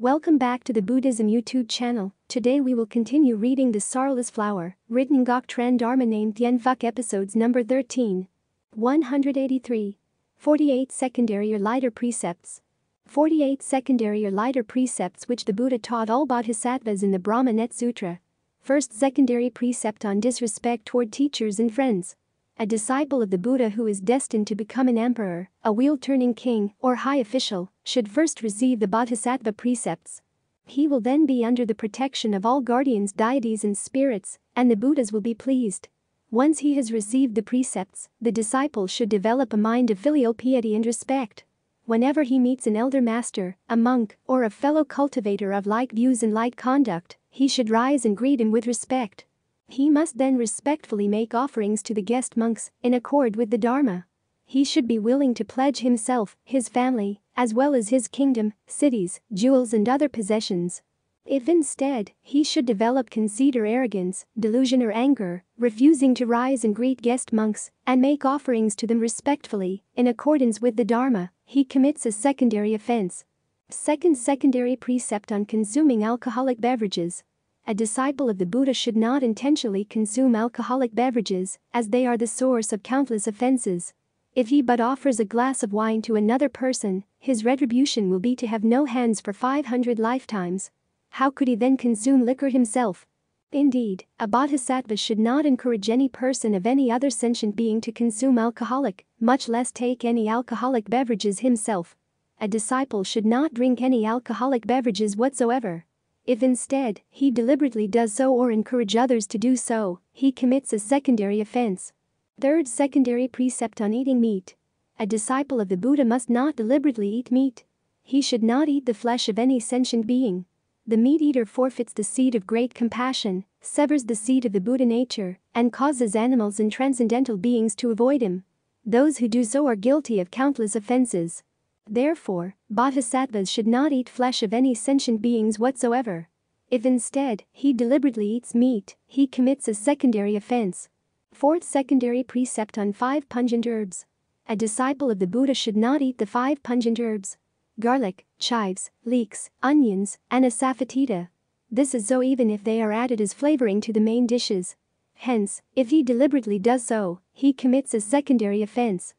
Welcome back to the Buddhism YouTube channel. Today we will continue reading The Sorrowless Flower, written Ngoc Tran Dharma named Tien episodes number 13. 183. 48 secondary or lighter precepts. 48 secondary or lighter precepts which the Buddha taught all bodhisattvas in the Brahma Net Sutra. First secondary precept on disrespect toward teachers and friends. A disciple of the Buddha who is destined to become an emperor, a wheel-turning king, or high official, should first receive the bodhisattva precepts. He will then be under the protection of all guardians, deities and spirits, and the Buddhas will be pleased. Once he has received the precepts, the disciple should develop a mind of filial piety and respect. Whenever he meets an elder master, a monk, or a fellow cultivator of like views and like conduct, he should rise and greet him with respect. He must then respectfully make offerings to the guest monks in accord with the Dharma. He should be willing to pledge himself, his family, as well as his kingdom, cities, jewels, and other possessions. If instead, he should develop conceit or arrogance, delusion or anger, refusing to rise and greet guest monks and make offerings to them respectfully, in accordance with the Dharma, he commits a secondary offense. Second secondary precept on consuming alcoholic beverages. A disciple of the Buddha should not intentionally consume alcoholic beverages, as they are the source of countless offenses. If he but offers a glass of wine to another person, his retribution will be to have no hands for 500 lifetimes. How could he then consume liquor himself? Indeed, a bodhisattva should not encourage any person of any other sentient being to consume alcoholic, much less take any alcoholic beverages himself. A disciple should not drink any alcoholic beverages whatsoever. If instead, he deliberately does so or encourage others to do so, he commits a secondary offense. Third secondary precept on eating meat. A disciple of the Buddha must not deliberately eat meat. He should not eat the flesh of any sentient being. The meat eater forfeits the seed of great compassion, severs the seed of the Buddha nature, and causes animals and transcendental beings to avoid him. Those who do so are guilty of countless offenses. Therefore, bodhisattvas should not eat flesh of any sentient beings whatsoever. If instead, he deliberately eats meat, he commits a secondary offense. Fourth secondary precept on five pungent herbs. A disciple of the Buddha should not eat the five pungent herbs garlic, chives, leeks, onions, and asafoetida. This is so even if they are added as flavoring to the main dishes. Hence, if he deliberately does so, he commits a secondary offense.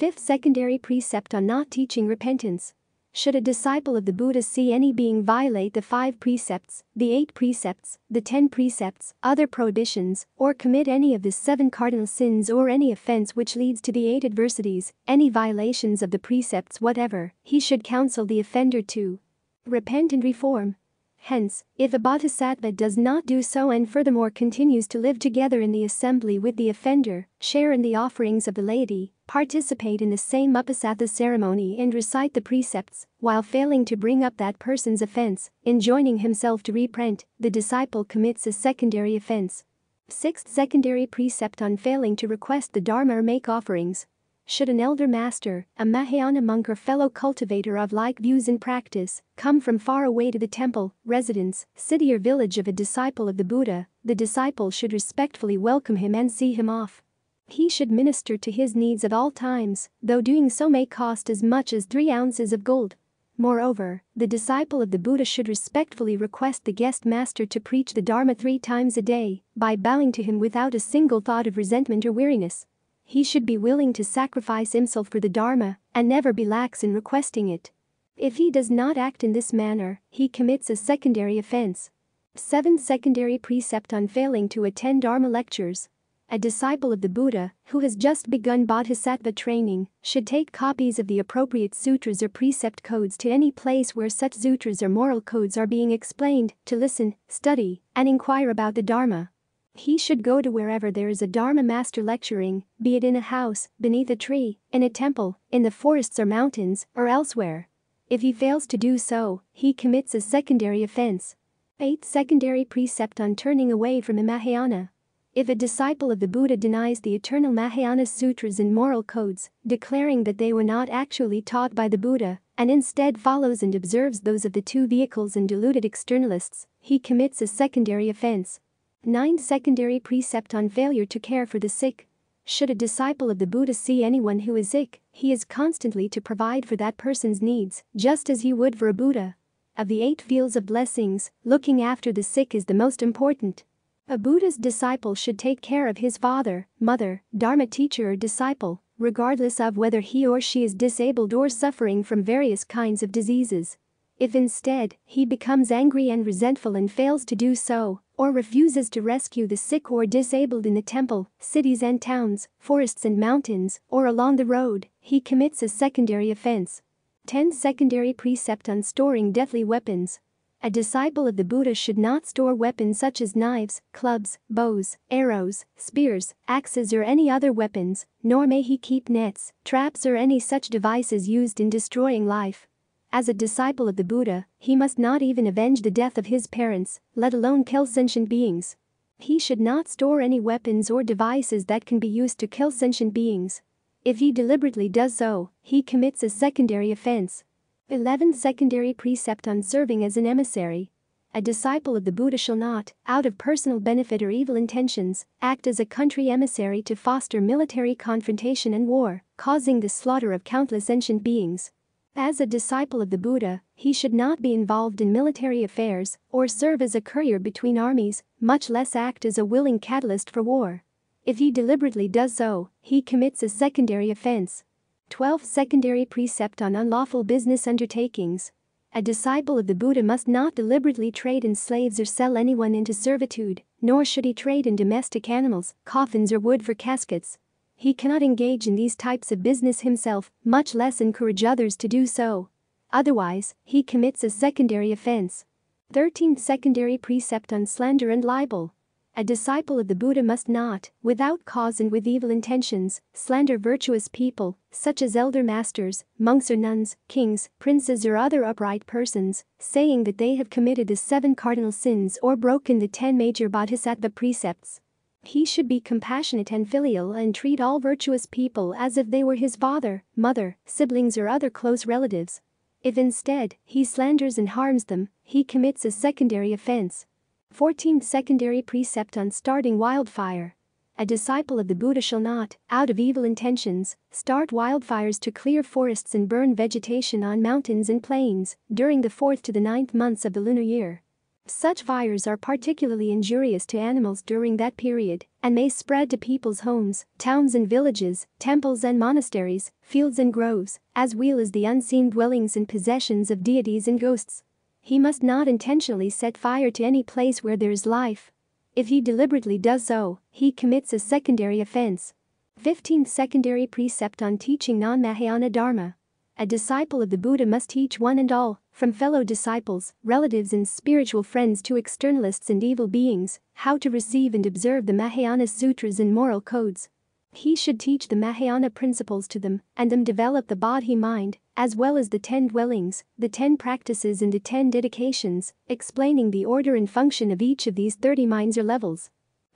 Fifth secondary precept on not teaching repentance. Should a disciple of the Buddha see any being violate the five precepts, the eight precepts, the ten precepts, other prohibitions, or commit any of the seven cardinal sins or any offense which leads to the eight adversities, any violations of the precepts whatever, he should counsel the offender to repent and reform. Hence, if a bodhisattva does not do so and furthermore continues to live together in the assembly with the offender, share in the offerings of the laity, participate in the same uposatha ceremony and recite the precepts, while failing to bring up that person's offense, enjoining himself to repent, the disciple commits a secondary offense. Sixth secondary precept on failing to request the Dharma or make offerings. Should an elder master, a Mahayana monk or fellow cultivator of like views and practice, come from far away to the temple, residence, city or village of a disciple of the Buddha, the disciple should respectfully welcome him and see him off. He should minister to his needs at all times, though doing so may cost as much as three ounces of gold. Moreover, the disciple of the Buddha should respectfully request the guest master to preach the Dharma three times a day, by bowing to him without a single thought of resentment or weariness. He should be willing to sacrifice himself for the Dharma and never be lax in requesting it. If he does not act in this manner, he commits a secondary offense. 7. Secondary precept on failing to attend Dharma lectures a disciple of the Buddha, who has just begun bodhisattva training, should take copies of the appropriate sutras or precept codes to any place where such sutras or moral codes are being explained, to listen, study, and inquire about the Dharma. He should go to wherever there is a Dharma master lecturing, be it in a house, beneath a tree, in a temple, in the forests or mountains, or elsewhere. If he fails to do so, he commits a secondary offense. 8th Secondary precept on turning away from the Mahayana. If a disciple of the Buddha denies the eternal Mahayana sutras and moral codes, declaring that they were not actually taught by the Buddha, and instead follows and observes those of the two vehicles and deluded externalists, he commits a secondary offense. 9. Secondary precept on failure to care for the sick. Should a disciple of the Buddha see anyone who is sick, he is constantly to provide for that person's needs, just as he would for a Buddha. Of the eight fields of blessings, looking after the sick is the most important. A Buddha's disciple should take care of his father, mother, Dharma teacher or disciple, regardless of whether he or she is disabled or suffering from various kinds of diseases. If instead, he becomes angry and resentful and fails to do so, or refuses to rescue the sick or disabled in the temple, cities and towns, forests and mountains, or along the road, he commits a secondary offense. 10 Secondary Precept on Storing Deadly Weapons a disciple of the Buddha should not store weapons such as knives, clubs, bows, arrows, spears, axes or any other weapons, nor may he keep nets, traps or any such devices used in destroying life. As a disciple of the Buddha, he must not even avenge the death of his parents, let alone kill sentient beings. He should not store any weapons or devices that can be used to kill sentient beings. If he deliberately does so, he commits a secondary offense. 11th Secondary Precept on Serving as an Emissary. A disciple of the Buddha shall not, out of personal benefit or evil intentions, act as a country emissary to foster military confrontation and war, causing the slaughter of countless sentient beings. As a disciple of the Buddha, he should not be involved in military affairs or serve as a courier between armies, much less act as a willing catalyst for war. If he deliberately does so, he commits a secondary offense. 12th Secondary Precept on Unlawful Business Undertakings. A disciple of the Buddha must not deliberately trade in slaves or sell anyone into servitude, nor should he trade in domestic animals, coffins, or wood for caskets. He cannot engage in these types of business himself, much less encourage others to do so. Otherwise, he commits a secondary offense. 13th Secondary Precept on Slander and Libel. A disciple of the Buddha must not, without cause and with evil intentions, slander virtuous people, such as elder masters, monks or nuns, kings, princes, or other upright persons, saying that they have committed the seven cardinal sins or broken the ten major bodhisattva precepts. He should be compassionate and filial and treat all virtuous people as if they were his father, mother, siblings, or other close relatives. If instead he slanders and harms them, he commits a secondary offense. 14th Secondary Precept on Starting Wildfire. A disciple of the Buddha shall not, out of evil intentions, start wildfires to clear forests and burn vegetation on mountains and plains during the fourth to the ninth months of the lunar year. Such fires are particularly injurious to animals during that period and may spread to people's homes, towns and villages, temples and monasteries, fields and groves, as well as the unseen dwellings and possessions of deities and ghosts. He must not intentionally set fire to any place where there is life. If he deliberately does so, he commits a secondary offense. 15th Secondary Precept on Teaching Non Mahayana Dharma. A disciple of the Buddha must teach one and all, from fellow disciples, relatives, and spiritual friends to externalists and evil beings, how to receive and observe the Mahayana sutras and moral codes. He should teach the Mahayana principles to them and them develop the Bodhi mind, as well as the ten dwellings, the ten practices, and the ten dedications, explaining the order and function of each of these 30 minds or levels.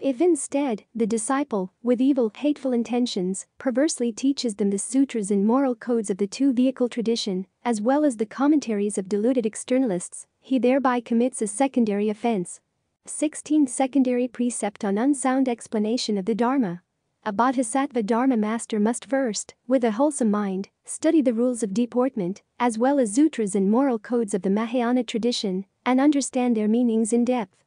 If instead, the disciple, with evil, hateful intentions, perversely teaches them the sutras and moral codes of the two vehicle tradition, as well as the commentaries of deluded externalists, he thereby commits a secondary offense. 16th Secondary Precept on Unsound Explanation of the Dharma. A bodhisattva dharma master must first, with a wholesome mind, study the rules of deportment, as well as sutras and moral codes of the Mahayana tradition, and understand their meanings in depth.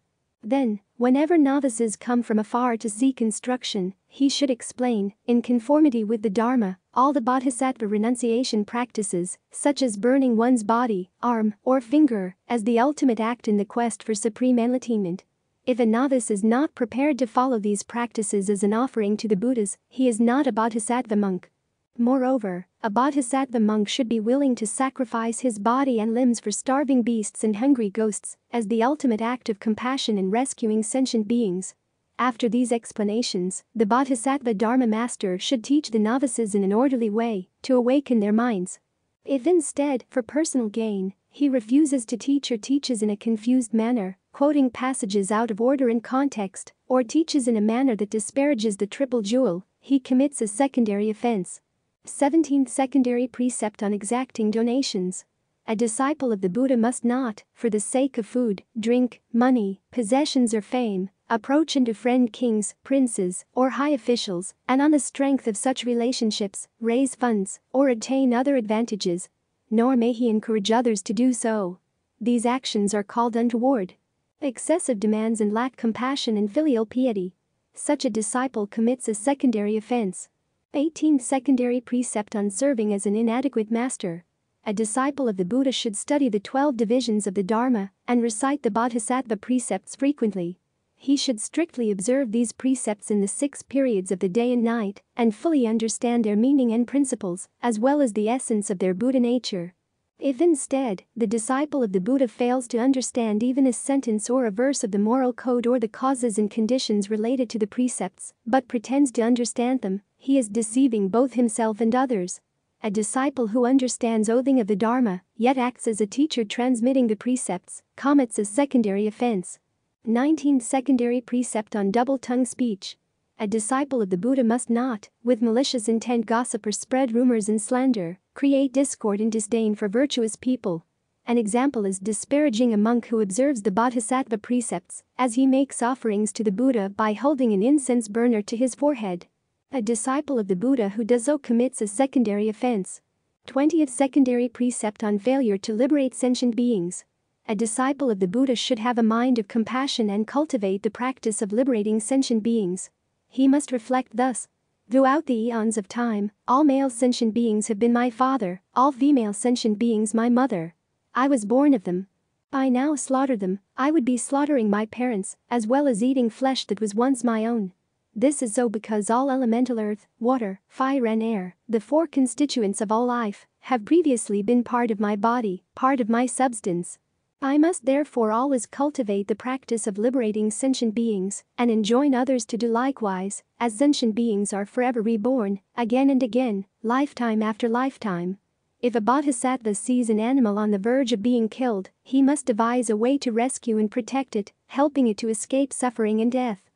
Then, whenever novices come from afar to seek instruction, he should explain, in conformity with the Dharma, all the bodhisattva renunciation practices, such as burning one's body, arm, or finger, as the ultimate act in the quest for supreme enlightenment. If a novice is not prepared to follow these practices as an offering to the Buddhas, he is not a bodhisattva monk. Moreover, a bodhisattva monk should be willing to sacrifice his body and limbs for starving beasts and hungry ghosts, as the ultimate act of compassion in rescuing sentient beings. After these explanations, the bodhisattva dharma master should teach the novices in an orderly way to awaken their minds. If instead, for personal gain, he refuses to teach or teaches in a confused manner, quoting passages out of order and context, or teaches in a manner that disparages the triple jewel, he commits a secondary offense. 17th Secondary Precept on Exacting Donations. A disciple of the Buddha must not, for the sake of food, drink, money, possessions, or fame, approach and befriend kings, princes, or high officials, and on the strength of such relationships, raise funds, or attain other advantages. Nor may he encourage others to do so. these actions are called untoward. Excessive demands and lack compassion and filial piety. Such a disciple commits a secondary offense. 18th Secondary Precept on Serving as an Inadequate Master. A disciple of the Buddha should study the 12 divisions of the Dharma and recite the Bodhisattva precepts frequently. He should strictly observe these precepts in the six periods of the day and night and fully understand their meaning and principles, as well as the essence of their Buddha nature. If instead, the disciple of the Buddha fails to understand even a sentence or a verse of the moral code or the causes and conditions related to the precepts, but pretends to understand them, he is deceiving both himself and others. A disciple who understands oathing of the Dharma, yet acts as a teacher transmitting the precepts, commits a secondary offense. 19th Secondary Precept on Double Tongue Speech. A disciple of the Buddha must not, with malicious intent, gossip or spread rumors and slander, create discord and disdain for virtuous people. An example is disparaging a monk who observes the bodhisattva precepts, as he makes offerings to the Buddha by holding an incense burner to his forehead. A disciple of the Buddha who does so commits a secondary offense. 20th Secondary Precept on Failure to Liberate Sentient Beings. A disciple of the Buddha should have a mind of compassion and cultivate the practice of liberating sentient beings. He must reflect thus Throughout the eons of time, all male sentient beings have been my father, all female sentient beings my mother. I was born of them. I now slaughter them, I would be slaughtering my parents, as well as eating flesh that was once my own. This is so because all elemental earth, water, fire, and air, the four constituents of all life, have previously been part of my body, part of my substance. I must therefore always cultivate the practice of liberating sentient beings and enjoin others to do likewise, as sentient beings are forever reborn, again and again, lifetime after lifetime. If a bodhisattva sees an animal on the verge of being killed, he must devise a way to rescue and protect it, helping it to escape suffering and death.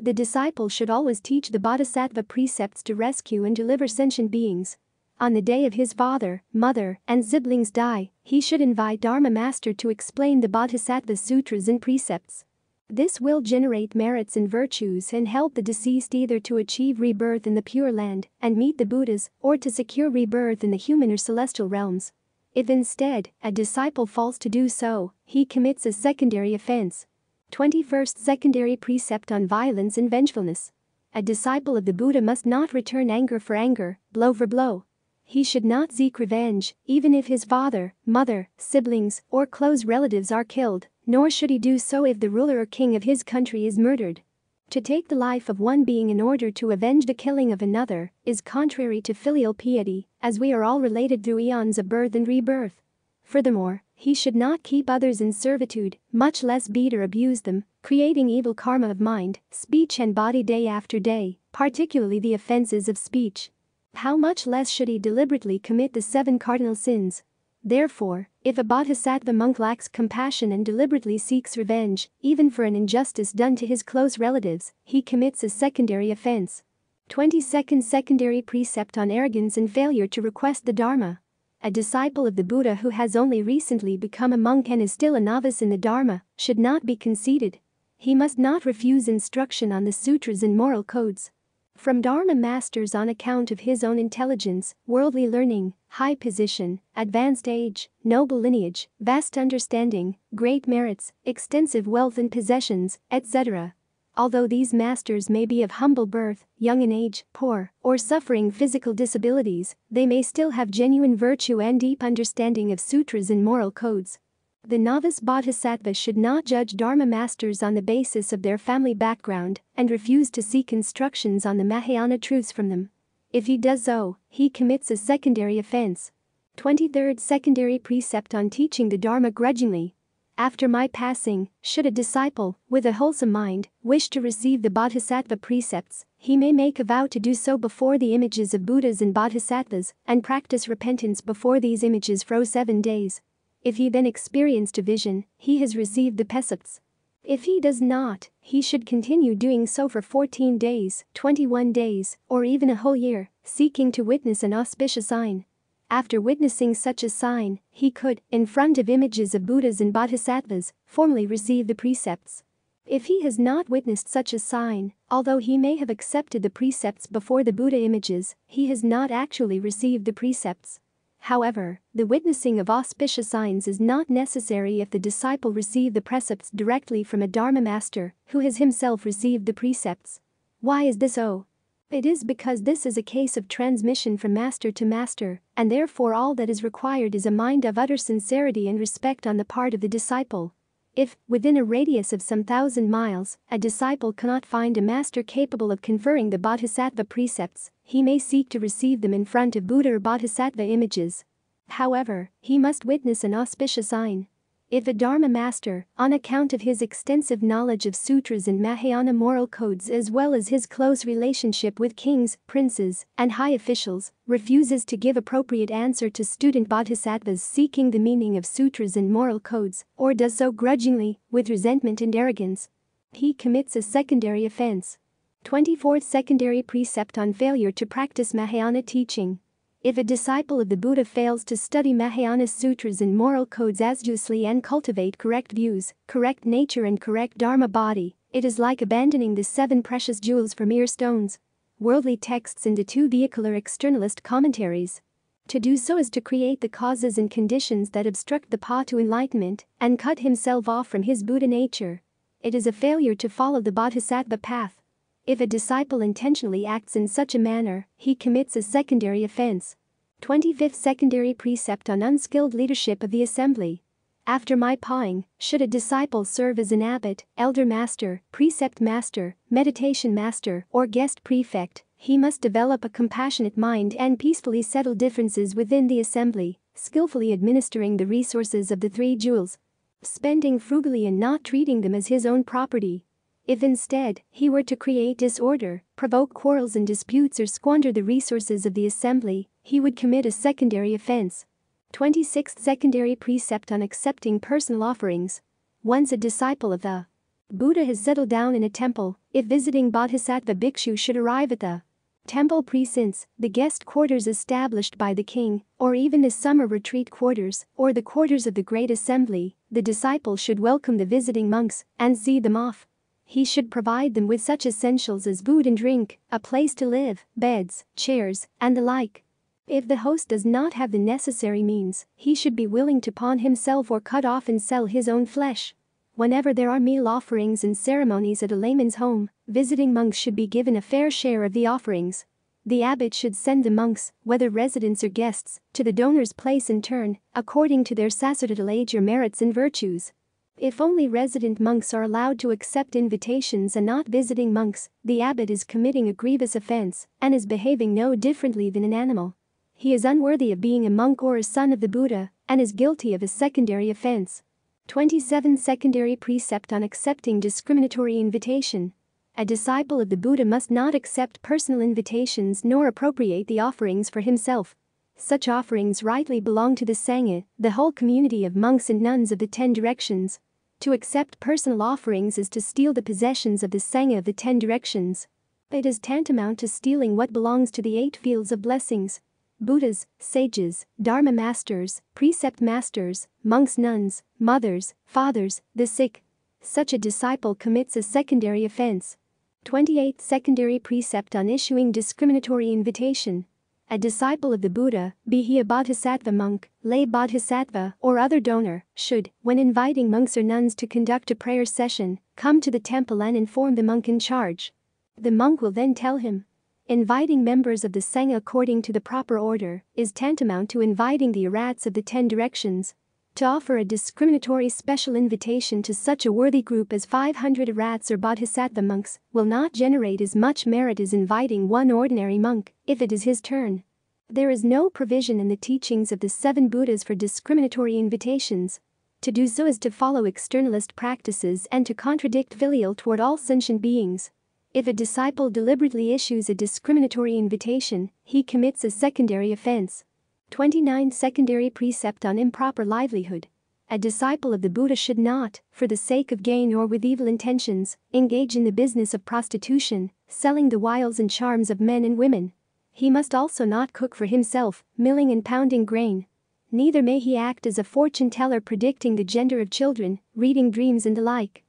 The disciple should always teach the bodhisattva precepts to rescue and deliver sentient beings, on the day of his father, mother, and siblings die, he should invite Dharma Master to explain the Bodhisattva Sutras and precepts. This will generate merits and virtues and help the deceased either to achieve rebirth in the Pure Land and meet the Buddhas or to secure rebirth in the human or celestial realms. If instead, a disciple falls to do so, he commits a secondary offense. 21st Secondary Precept on Violence and Vengefulness. A disciple of the Buddha must not return anger for anger, blow for blow, he should not seek revenge, even if his father, mother, siblings, or close relatives are killed, nor should he do so if the ruler or king of his country is murdered. To take the life of one being in order to avenge the killing of another is contrary to filial piety, as we are all related through eons of birth and rebirth. Furthermore, he should not keep others in servitude, much less beat or abuse them, creating evil karma of mind, speech, and body day after day, particularly the offenses of speech. How much less should he deliberately commit the seven cardinal sins? Therefore, if a bodhisattva monk lacks compassion and deliberately seeks revenge, even for an injustice done to his close relatives, he commits a secondary offense. 22nd Secondary Precept on Arrogance and Failure to Request the Dharma. A disciple of the Buddha who has only recently become a monk and is still a novice in the Dharma should not be conceited. He must not refuse instruction on the sutras and moral codes from Dharma masters on account of his own intelligence, worldly learning, high position, advanced age, noble lineage, vast understanding, great merits, extensive wealth and possessions, etc. Although these masters may be of humble birth, young in age, poor, or suffering physical disabilities, they may still have genuine virtue and deep understanding of sutras and moral codes. The novice bodhisattva should not judge Dharma masters on the basis of their family background and refuse to seek instructions on the Mahayana truths from them. If he does so, he commits a secondary offense. 23rd Secondary Precept on Teaching the Dharma Grudgingly. After my passing, should a disciple, with a wholesome mind, wish to receive the Bodhisattva precepts, he may make a vow to do so before the images of Buddhas and Bodhisattvas and practice repentance before these images for seven days. If he then experienced a vision, he has received the precepts. If he does not, he should continue doing so for 14 days, 21 days, or even a whole year, seeking to witness an auspicious sign. After witnessing such a sign, he could, in front of images of Buddhas and Bodhisattvas, formally receive the precepts. If he has not witnessed such a sign, although he may have accepted the precepts before the Buddha images, he has not actually received the precepts. However, the witnessing of auspicious signs is not necessary if the disciple receive the precepts directly from a Dharma master who has himself received the precepts. Why is this so? It is because this is a case of transmission from master to master, and therefore all that is required is a mind of utter sincerity and respect on the part of the disciple. If, within a radius of some thousand miles, a disciple cannot find a master capable of conferring the bodhisattva precepts, he may seek to receive them in front of Buddha or bodhisattva images. However, he must witness an auspicious sign. If a Dharma master, on account of his extensive knowledge of sutras and Mahayana moral codes as well as his close relationship with kings, princes, and high officials, refuses to give appropriate answer to student bodhisattvas seeking the meaning of sutras and moral codes, or does so grudgingly, with resentment and arrogance, he commits a secondary offense. 24th Secondary Precept on Failure to Practice Mahayana Teaching if a disciple of the Buddha fails to study Mahayana sutras and moral codes assiduously and cultivate correct views, correct nature, and correct Dharma body, it is like abandoning the seven precious jewels for mere stones. Worldly texts into two vehicular externalist commentaries. To do so is to create the causes and conditions that obstruct the path to enlightenment and cut himself off from his Buddha nature. It is a failure to follow the Bodhisattva path. If a disciple intentionally acts in such a manner, he commits a secondary offense. 25th Secondary Precept on Unskilled Leadership of the Assembly. After my pawing, should a disciple serve as an abbot, elder master, precept master, meditation master, or guest prefect, he must develop a compassionate mind and peacefully settle differences within the assembly, skillfully administering the resources of the three jewels, spending frugally and not treating them as his own property, if instead he were to create disorder, provoke quarrels and disputes or squander the resources of the assembly, he would commit a secondary offense. 26th Secondary Precept on Accepting Personal Offerings. Once a disciple of the Buddha has settled down in a temple, if visiting Bodhisattva bhikshu should arrive at the temple precincts, the guest quarters established by the king, or even the summer retreat quarters, or the quarters of the great assembly, the disciple should welcome the visiting monks and see them off he should provide them with such essentials as food and drink, a place to live, beds, chairs, and the like. If the host does not have the necessary means, he should be willing to pawn himself or cut off and sell his own flesh. Whenever there are meal offerings and ceremonies at a layman's home, visiting monks should be given a fair share of the offerings. The abbot should send the monks, whether residents or guests, to the donor's place in turn, according to their sacerdotal age or merits and virtues. If only resident monks are allowed to accept invitations and not visiting monks, the abbot is committing a grievous offense and is behaving no differently than an animal. He is unworthy of being a monk or a son of the Buddha and is guilty of a secondary offense. 27 Secondary Precept on Accepting Discriminatory Invitation. A disciple of the Buddha must not accept personal invitations nor appropriate the offerings for himself. Such offerings rightly belong to the Sangha, the whole community of monks and nuns of the Ten Directions. To accept personal offerings is to steal the possessions of the Sangha of the Ten Directions. It is tantamount to stealing what belongs to the eight fields of blessings. Buddhas, sages, Dharma masters, precept masters, monks, nuns, mothers, fathers, the sick. Such a disciple commits a secondary offense. 28th Secondary Precept on Issuing Discriminatory Invitation a disciple of the Buddha, be he a bodhisattva monk, lay bodhisattva, or other donor, should, when inviting monks or nuns to conduct a prayer session, come to the temple and inform the monk in charge. The monk will then tell him. Inviting members of the Sangha according to the proper order is tantamount to inviting the arhats of the ten directions. To offer a discriminatory special invitation to such a worthy group as 500 arhats or bodhisattva monks will not generate as much merit as inviting one ordinary monk, if it is his turn. There is no provision in the teachings of the seven Buddhas for discriminatory invitations. To do so is to follow externalist practices and to contradict filial toward all sentient beings. If a disciple deliberately issues a discriminatory invitation, he commits a secondary offense. 29 Secondary Precept on Improper Livelihood. A disciple of the Buddha should not, for the sake of gain or with evil intentions, engage in the business of prostitution, selling the wiles and charms of men and women. He must also not cook for himself, milling and pounding grain. Neither may he act as a fortune teller predicting the gender of children, reading dreams and the like.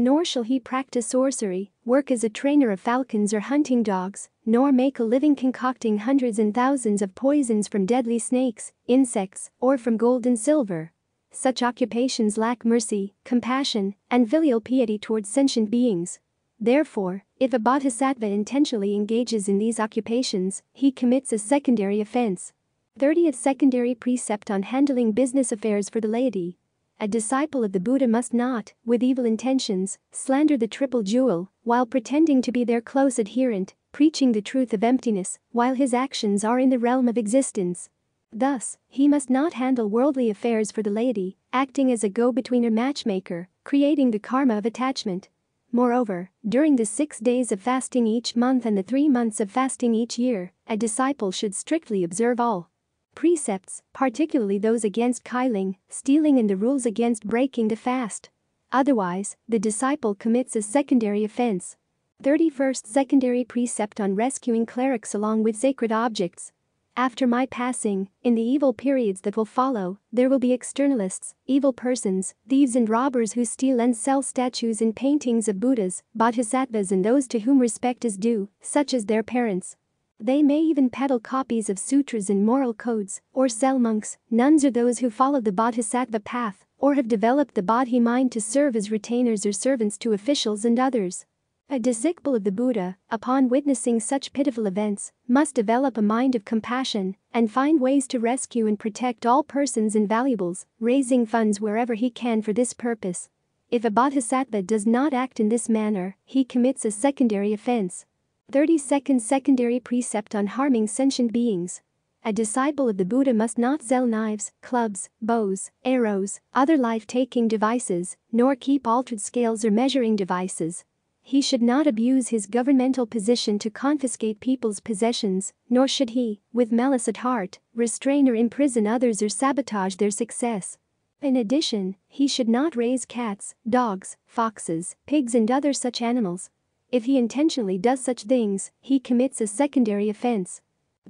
Nor shall he practice sorcery, work as a trainer of falcons or hunting dogs, nor make a living concocting hundreds and thousands of poisons from deadly snakes, insects, or from gold and silver. Such occupations lack mercy, compassion, and filial piety towards sentient beings. Therefore, if a bodhisattva intentionally engages in these occupations, he commits a secondary offense. 30th Secondary Precept on Handling Business Affairs for the Laity. A disciple of the Buddha must not, with evil intentions, slander the Triple Jewel, while pretending to be their close adherent, preaching the truth of emptiness, while his actions are in the realm of existence. Thus, he must not handle worldly affairs for the laity, acting as a go between or matchmaker, creating the karma of attachment. Moreover, during the six days of fasting each month and the three months of fasting each year, a disciple should strictly observe all precepts, particularly those against kiling, stealing, and the rules against breaking the fast. Otherwise, the disciple commits a secondary offense. 31st Secondary Precept on rescuing clerics along with sacred objects. After my passing, in the evil periods that will follow, there will be externalists, evil persons, thieves, and robbers who steal and sell statues and paintings of Buddhas, Bodhisattvas, and those to whom respect is due, such as their parents. They may even peddle copies of sutras and moral codes, or sell monks, nuns, or those who follow the bodhisattva path, or have developed the bodhi mind to serve as retainers or servants to officials and others. A disciple of the Buddha, upon witnessing such pitiful events, must develop a mind of compassion and find ways to rescue and protect all persons and valuables, raising funds wherever he can for this purpose. If a bodhisattva does not act in this manner, he commits a secondary offense. 32nd Secondary Precept on Harming Sentient Beings. A disciple of the Buddha must not sell knives, clubs, bows, arrows, other life taking devices, nor keep altered scales or measuring devices. He should not abuse his governmental position to confiscate people's possessions, nor should he, with malice at heart, restrain or imprison others or sabotage their success. In addition, he should not raise cats, dogs, foxes, pigs, and other such animals, if he intentionally does such things, he commits a secondary offense.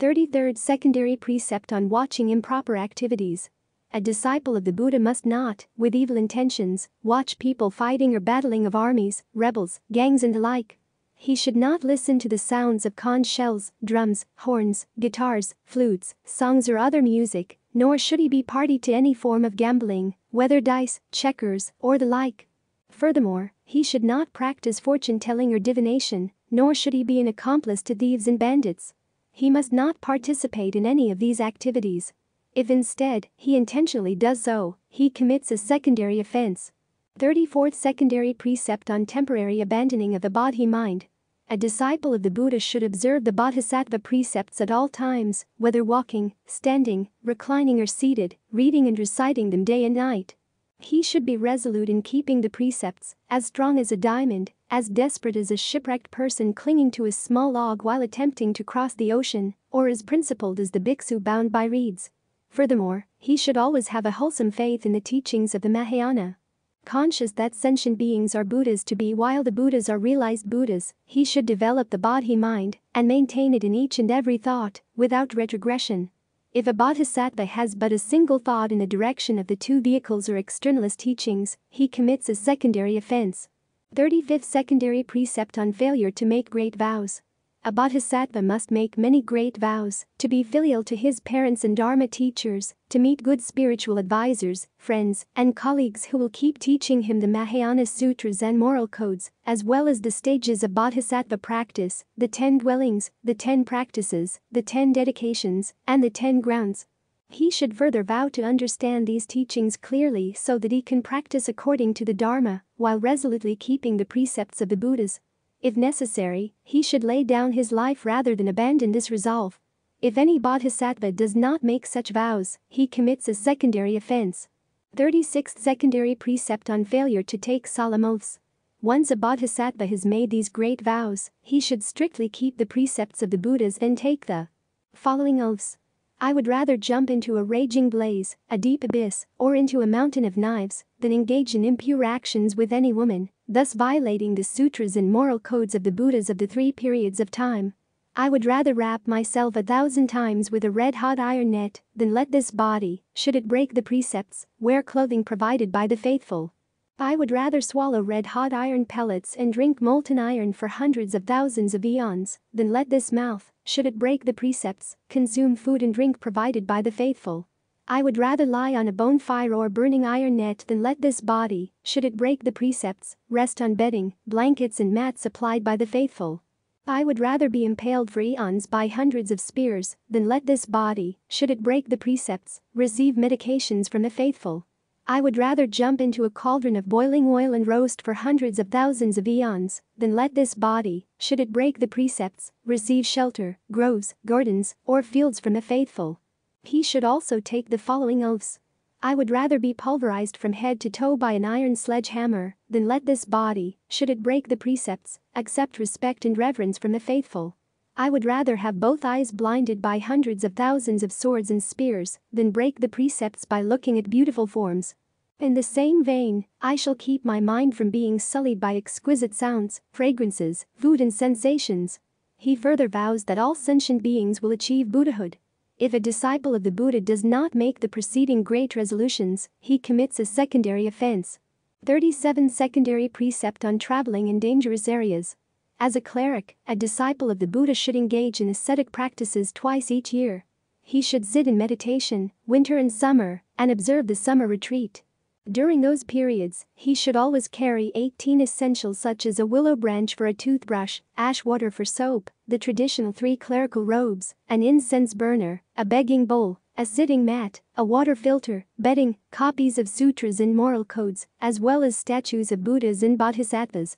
33rd Secondary Precept on Watching Improper Activities. A disciple of the Buddha must not, with evil intentions, watch people fighting or battling of armies, rebels, gangs, and the like. He should not listen to the sounds of conch shells, drums, horns, guitars, flutes, songs, or other music, nor should he be party to any form of gambling, whether dice, checkers, or the like. Furthermore, he should not practice fortune telling or divination, nor should he be an accomplice to thieves and bandits. He must not participate in any of these activities. If instead he intentionally does so, he commits a secondary offense. 34th Secondary Precept on Temporary Abandoning of the Bodhi Mind. A disciple of the Buddha should observe the Bodhisattva precepts at all times, whether walking, standing, reclining, or seated, reading and reciting them day and night. He should be resolute in keeping the precepts, as strong as a diamond, as desperate as a shipwrecked person clinging to a small log while attempting to cross the ocean, or as principled as the bhiksu bound by reeds. Furthermore, he should always have a wholesome faith in the teachings of the Mahayana. Conscious that sentient beings are Buddhas to be while the Buddhas are realized Buddhas, he should develop the Bodhi mind and maintain it in each and every thought, without retrogression. If a bodhisattva has but a single thought in the direction of the two vehicles or externalist teachings, he commits a secondary offense. 35th Secondary Precept on Failure to Make Great Vows. A bodhisattva must make many great vows to be filial to his parents and Dharma teachers, to meet good spiritual advisors, friends, and colleagues who will keep teaching him the Mahayana sutras and moral codes, as well as the stages of bodhisattva practice, the ten dwellings, the ten practices, the ten dedications, and the ten grounds. He should further vow to understand these teachings clearly so that he can practice according to the Dharma while resolutely keeping the precepts of the Buddhas. If necessary, he should lay down his life rather than abandon this resolve. If any bodhisattva does not make such vows, he commits a secondary offense. 36th Secondary Precept on Failure to take solemn oaths. Once a bodhisattva has made these great vows, he should strictly keep the precepts of the Buddhas and take the following oaths. I would rather jump into a raging blaze, a deep abyss, or into a mountain of knives, than engage in impure actions with any woman, thus violating the sutras and moral codes of the Buddhas of the three periods of time. I would rather wrap myself a thousand times with a red hot iron net than let this body, should it break the precepts, wear clothing provided by the faithful. I would rather swallow red-hot iron pellets and drink molten iron for hundreds of thousands of eons than let this mouth, should it break the precepts, consume food and drink provided by the faithful. I would rather lie on a bonfire or burning iron net than let this body, should it break the precepts, rest on bedding, blankets and mats supplied by the faithful. I would rather be impaled for eons by hundreds of spears than let this body, should it break the precepts, receive medications from the faithful. I would rather jump into a cauldron of boiling oil and roast for hundreds of thousands of eons than let this body, should it break the precepts, receive shelter, groves, gardens, or fields from the faithful. He should also take the following oaths. I would rather be pulverized from head to toe by an iron sledgehammer than let this body, should it break the precepts, accept respect and reverence from the faithful. I would rather have both eyes blinded by hundreds of thousands of swords and spears than break the precepts by looking at beautiful forms. In the same vein, I shall keep my mind from being sullied by exquisite sounds, fragrances, food and sensations. He further vows that all sentient beings will achieve Buddhahood. If a disciple of the Buddha does not make the preceding great resolutions, he commits a secondary offense. 37 Secondary Precept on Traveling in Dangerous Areas as a cleric, a disciple of the Buddha should engage in ascetic practices twice each year. He should sit in meditation, winter and summer, and observe the summer retreat. During those periods, he should always carry 18 essentials such as a willow branch for a toothbrush, ash water for soap, the traditional three clerical robes, an incense burner, a begging bowl, a sitting mat, a water filter, bedding, copies of sutras and moral codes, as well as statues of Buddhas and Bodhisattvas,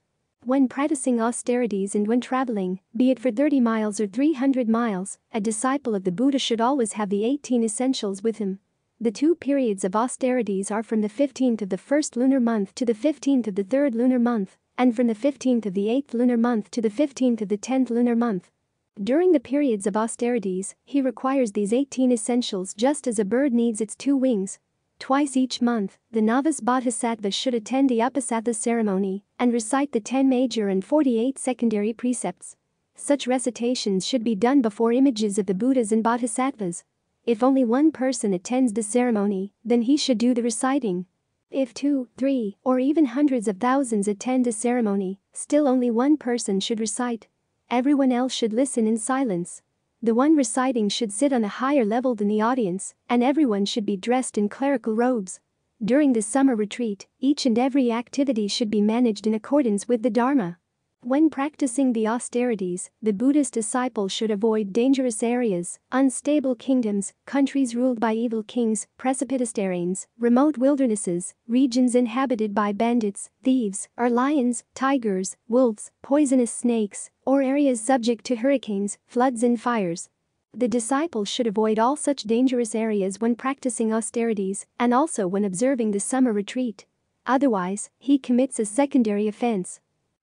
when practicing austerities and when traveling, be it for 30 miles or 300 miles, a disciple of the Buddha should always have the 18 essentials with him. The two periods of austerities are from the 15th of the first lunar month to the 15th of the third lunar month, and from the 15th of the 8th lunar month to the 15th of the 10th lunar month. During the periods of austerities, he requires these 18 essentials just as a bird needs its two wings, Twice each month, the novice bodhisattva should attend the uposatha ceremony and recite the 10 major and 48 secondary precepts. Such recitations should be done before images of the Buddhas and bodhisattvas. If only one person attends the ceremony, then he should do the reciting. If two, three, or even hundreds of thousands attend the ceremony, still only one person should recite. Everyone else should listen in silence. The one reciting should sit on a higher level than the audience, and everyone should be dressed in clerical robes. During the summer retreat, each and every activity should be managed in accordance with the Dharma. When practicing the austerities, the Buddhist disciple should avoid dangerous areas, unstable kingdoms, countries ruled by evil kings, precipitous terrains, remote wildernesses, regions inhabited by bandits, thieves, or lions, tigers, wolves, poisonous snakes, or areas subject to hurricanes, floods and fires. The disciple should avoid all such dangerous areas when practicing austerities and also when observing the summer retreat. Otherwise, he commits a secondary offense.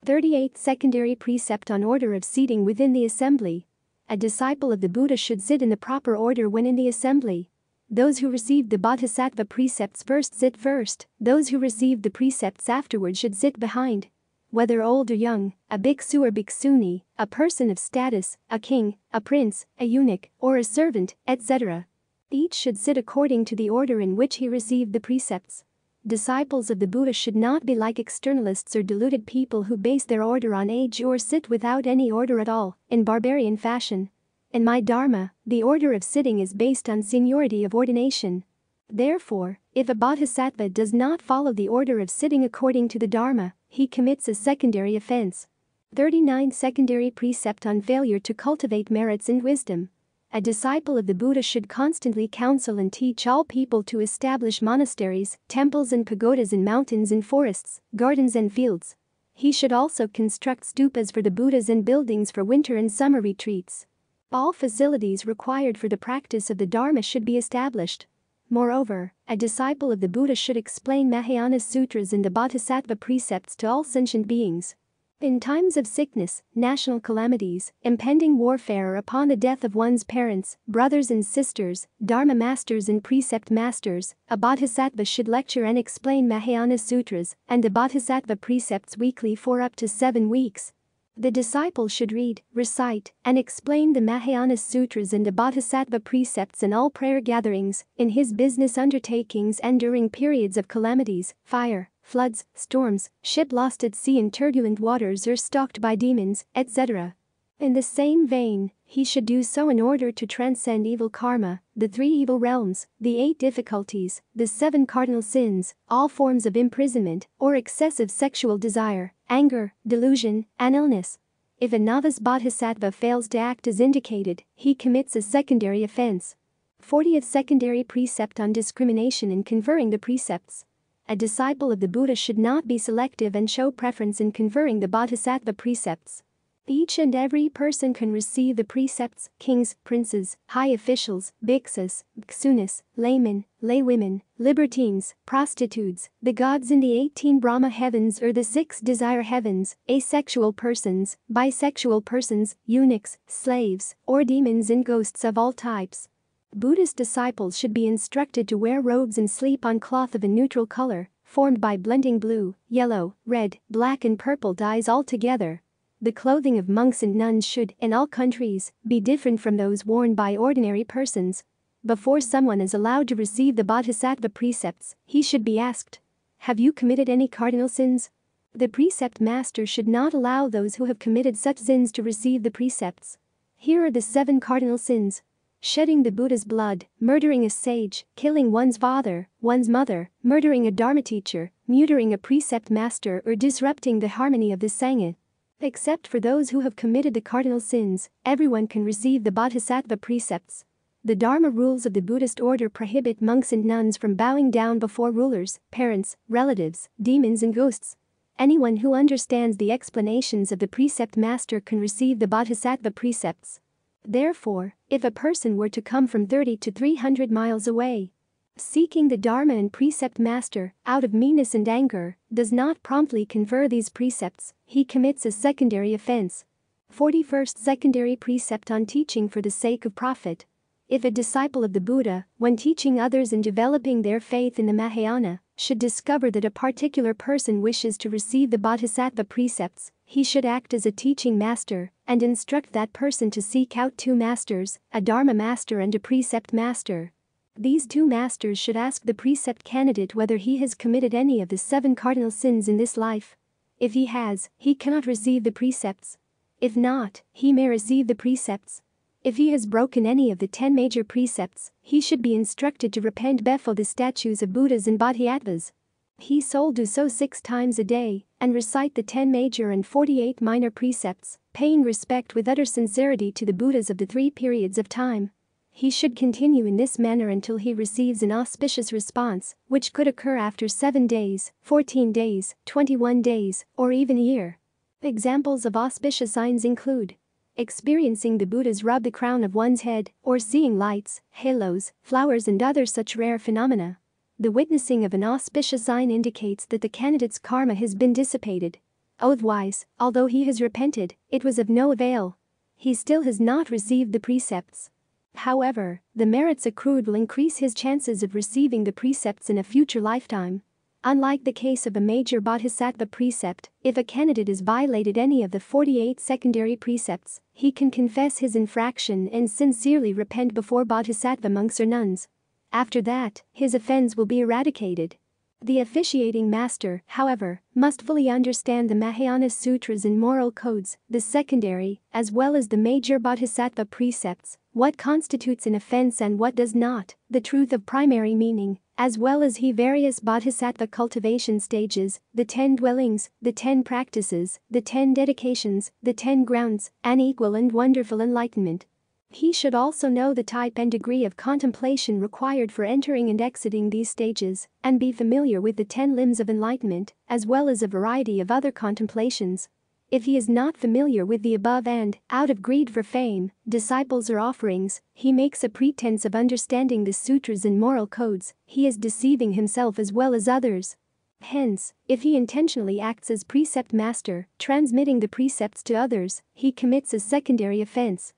38th Secondary Precept on Order of Seating within the Assembly. A disciple of the Buddha should sit in the proper order when in the assembly. Those who received the Bodhisattva precepts first sit first, those who received the precepts afterward should sit behind. Whether old or young, a bhiksu or bhikshuni, a person of status, a king, a prince, a eunuch, or a servant, etc. Each should sit according to the order in which he received the precepts. Disciples of the Buddha should not be like externalists or deluded people who base their order on age or sit without any order at all, in barbarian fashion. In my Dharma, the order of sitting is based on seniority of ordination. Therefore, if a bodhisattva does not follow the order of sitting according to the Dharma, he commits a secondary offense. 39 Secondary Precept on Failure to Cultivate Merits and Wisdom. A disciple of the Buddha should constantly counsel and teach all people to establish monasteries, temples and pagodas in mountains and forests, gardens and fields. He should also construct stupas for the Buddhas and buildings for winter and summer retreats. All facilities required for the practice of the Dharma should be established. Moreover, a disciple of the Buddha should explain Mahayana sutras and the Bodhisattva precepts to all sentient beings. In times of sickness, national calamities, impending warfare or upon the death of one's parents, brothers and sisters, Dharma masters and precept masters, a bodhisattva should lecture and explain Mahayana sutras and the bodhisattva precepts weekly for up to seven weeks. The disciple should read, recite, and explain the Mahayana sutras and the bodhisattva precepts in all prayer gatherings, in his business undertakings and during periods of calamities, fire, floods, storms, ship lost at sea in turbulent waters or stalked by demons, etc. In the same vein, he should do so in order to transcend evil karma, the three evil realms, the eight difficulties, the seven cardinal sins, all forms of imprisonment or excessive sexual desire, anger, delusion, and illness. If a novice bodhisattva fails to act as indicated, he commits a secondary offense. 40th Secondary Precept on Discrimination in Conferring the Precepts. A disciple of the Buddha should not be selective and show preference in conferring the bodhisattva precepts. Each and every person can receive the precepts, kings, princes, high officials, bhikshus, bhikshunis, laymen, laywomen, libertines, prostitutes, the gods in the 18 Brahma heavens or the six desire heavens, asexual persons, bisexual persons, eunuchs, slaves, or demons and ghosts of all types. Buddhist disciples should be instructed to wear robes and sleep on cloth of a neutral color, formed by blending blue, yellow, red, black and purple dyes all together, the clothing of monks and nuns should, in all countries, be different from those worn by ordinary persons. Before someone is allowed to receive the Bodhisattva precepts, he should be asked, Have you committed any cardinal sins? The precept master should not allow those who have committed such sins to receive the precepts. Here are the seven cardinal sins shedding the Buddha's blood, murdering a sage, killing one's father, one's mother, murdering a Dharma teacher, murdering a precept master, or disrupting the harmony of the Sangha. Except for those who have committed the cardinal sins, everyone can receive the Bodhisattva precepts. The Dharma rules of the Buddhist order prohibit monks and nuns from bowing down before rulers, parents, relatives, demons, and ghosts. Anyone who understands the explanations of the precept master can receive the Bodhisattva precepts. Therefore, if a person were to come from 30 to 300 miles away, Seeking the Dharma and precept master, out of meanness and anger, does not promptly confer these precepts, he commits a secondary offense. 41st Secondary Precept on Teaching for the Sake of Profit. If a disciple of the Buddha, when teaching others and developing their faith in the Mahayana, should discover that a particular person wishes to receive the Bodhisattva precepts, he should act as a teaching master and instruct that person to seek out two masters, a Dharma master and a precept master. These two masters should ask the precept candidate whether he has committed any of the seven cardinal sins in this life. If he has, he cannot receive the precepts. If not, he may receive the precepts. If he has broken any of the ten major precepts, he should be instructed to repent before the statues of Buddhas and Bodhisattvas. He soul do so six times a day and recite the ten major and 48 minor precepts, paying respect with utter sincerity to the Buddhas of the three periods of time. He should continue in this manner until he receives an auspicious response, which could occur after 7 days, 14 days, 21 days, or even a year. Examples of auspicious signs include experiencing the Buddha's rub the crown of one's head, or seeing lights, halos, flowers, and other such rare phenomena. The witnessing of an auspicious sign indicates that the candidate's karma has been dissipated. Otherwise, although he has repented, it was of no avail. He still has not received the precepts. However, the merits accrued will increase his chances of receiving the precepts in a future lifetime. Unlike the case of a major bodhisattva precept, if a candidate has violated any of the 48 secondary precepts, he can confess his infraction and sincerely repent before bodhisattva monks or nuns. After that, his offense will be eradicated. The officiating master, however, must fully understand the Mahayana sutras and moral codes, the secondary, as well as the major bodhisattva precepts, what constitutes an offense and what does not, the truth of primary meaning, as well as he various bodhisattva cultivation stages, the ten dwellings, the ten practices, the ten dedications, the ten grounds, an equal and wonderful enlightenment. He should also know the type and degree of contemplation required for entering and exiting these stages, and be familiar with the ten limbs of enlightenment, as well as a variety of other contemplations. If he is not familiar with the above and, out of greed for fame, disciples or offerings, he makes a pretense of understanding the sutras and moral codes, he is deceiving himself as well as others. Hence, if he intentionally acts as precept master, transmitting the precepts to others, he commits a secondary offense.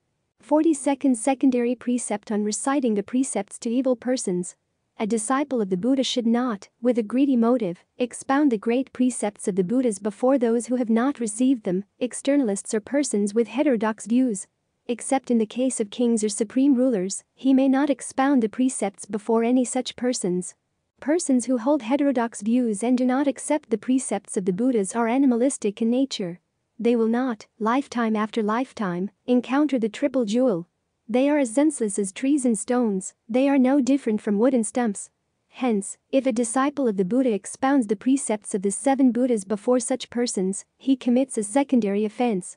42nd Secondary Precept on reciting the precepts to evil persons. A disciple of the Buddha should not, with a greedy motive, expound the great precepts of the Buddhas before those who have not received them, externalists or persons with heterodox views. Except in the case of kings or supreme rulers, he may not expound the precepts before any such persons. Persons who hold heterodox views and do not accept the precepts of the Buddhas are animalistic in nature. They will not, lifetime after lifetime, encounter the triple jewel. They are as senseless as trees and stones, they are no different from wooden stumps. Hence, if a disciple of the Buddha expounds the precepts of the seven Buddhas before such persons, he commits a secondary offense.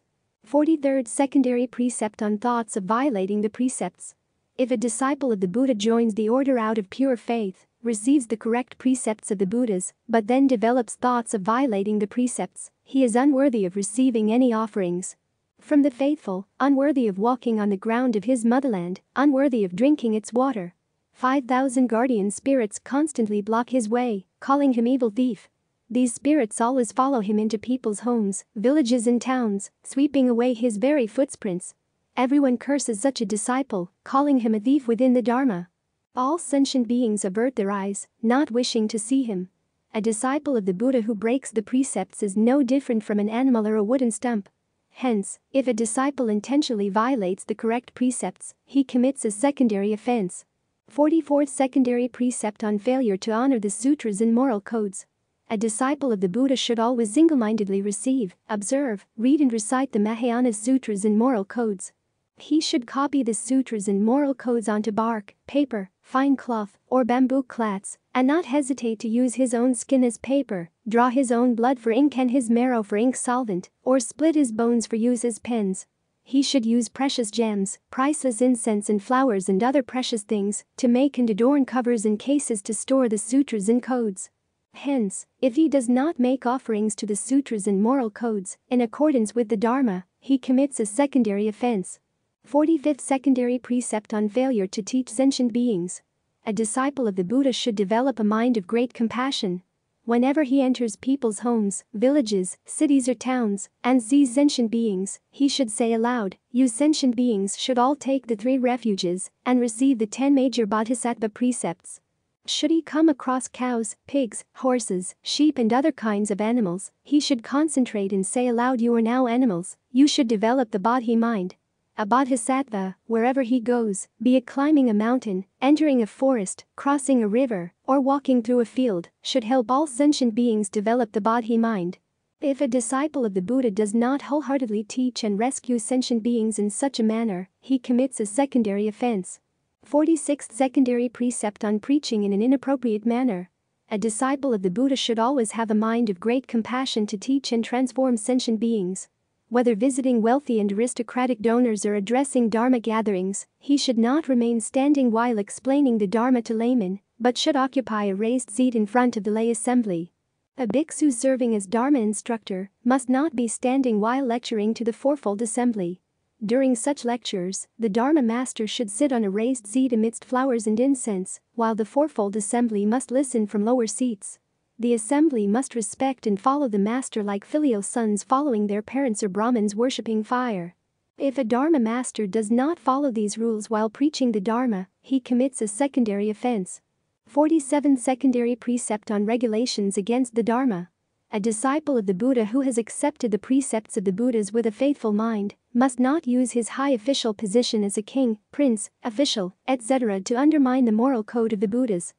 43rd Secondary Precept on Thoughts of Violating the Precepts. If a disciple of the Buddha joins the order out of pure faith, receives the correct precepts of the Buddhas, but then develops thoughts of violating the precepts, he is unworthy of receiving any offerings. From the faithful, unworthy of walking on the ground of his motherland, unworthy of drinking its water. 5,000 guardian spirits constantly block his way, calling him evil thief. These spirits always follow him into people's homes, villages, and towns, sweeping away his very footprints. Everyone curses such a disciple, calling him a thief within the Dharma. All sentient beings avert their eyes, not wishing to see him. A disciple of the Buddha who breaks the precepts is no different from an animal or a wooden stump. Hence, if a disciple intentionally violates the correct precepts, he commits a secondary offense. 44th Secondary Precept on Failure to Honor the Sutras and Moral Codes. A disciple of the Buddha should always single mindedly receive, observe, read, and recite the Mahayana Sutras and Moral Codes. He should copy the sutras and moral codes onto bark, paper, fine cloth, or bamboo clats, and not hesitate to use his own skin as paper, draw his own blood for ink and his marrow for ink solvent, or split his bones for use as pens. He should use precious gems, priceless incense and flowers and other precious things to make and adorn covers and cases to store the sutras and codes. Hence, if he does not make offerings to the sutras and moral codes in accordance with the Dharma, he commits a secondary offense. 45th Secondary Precept on Failure to Teach Sentient Beings. A disciple of the Buddha should develop a mind of great compassion, Whenever he enters people's homes, villages, cities, or towns and sees sentient beings, he should say aloud, You sentient beings should all take the three refuges and receive the ten major bodhisattva precepts. Should he come across cows, pigs, horses, sheep, and other kinds of animals, he should concentrate and say aloud, You are now animals, you should develop the bodhi mind, a bodhisattva, wherever he goes, be it climbing a mountain, entering a forest, crossing a river, or walking through a field, should help all sentient beings develop the bodhi mind. If a disciple of the Buddha does not wholeheartedly teach and rescue sentient beings in such a manner, he commits a secondary offense. 46th Secondary Precept on Preaching in an Inappropriate Manner. A disciple of the Buddha should always have a mind of great compassion to teach and transform sentient beings. Whether visiting wealthy and aristocratic donors or addressing Dharma gatherings, he should not remain standing while explaining the Dharma to laymen, but should occupy a raised seat in front of the lay assembly. A bhiksu serving as Dharma instructor must not be standing while lecturing to the fourfold assembly. During such lectures, the Dharma master should sit on a raised seat amidst flowers and incense, while the fourfold assembly must listen from lower seats. The assembly must respect and follow the master like filial sons following their parents or Brahmins worshipping fire. If a Dharma master does not follow these rules while preaching the Dharma, he commits a secondary offense. 47 Secondary Precept on Regulations against the Dharma. A disciple of the Buddha who has accepted the precepts of the Buddhas with a faithful mind must not use his high official position as a king, prince, official, etc. to undermine the moral code of the Buddhas.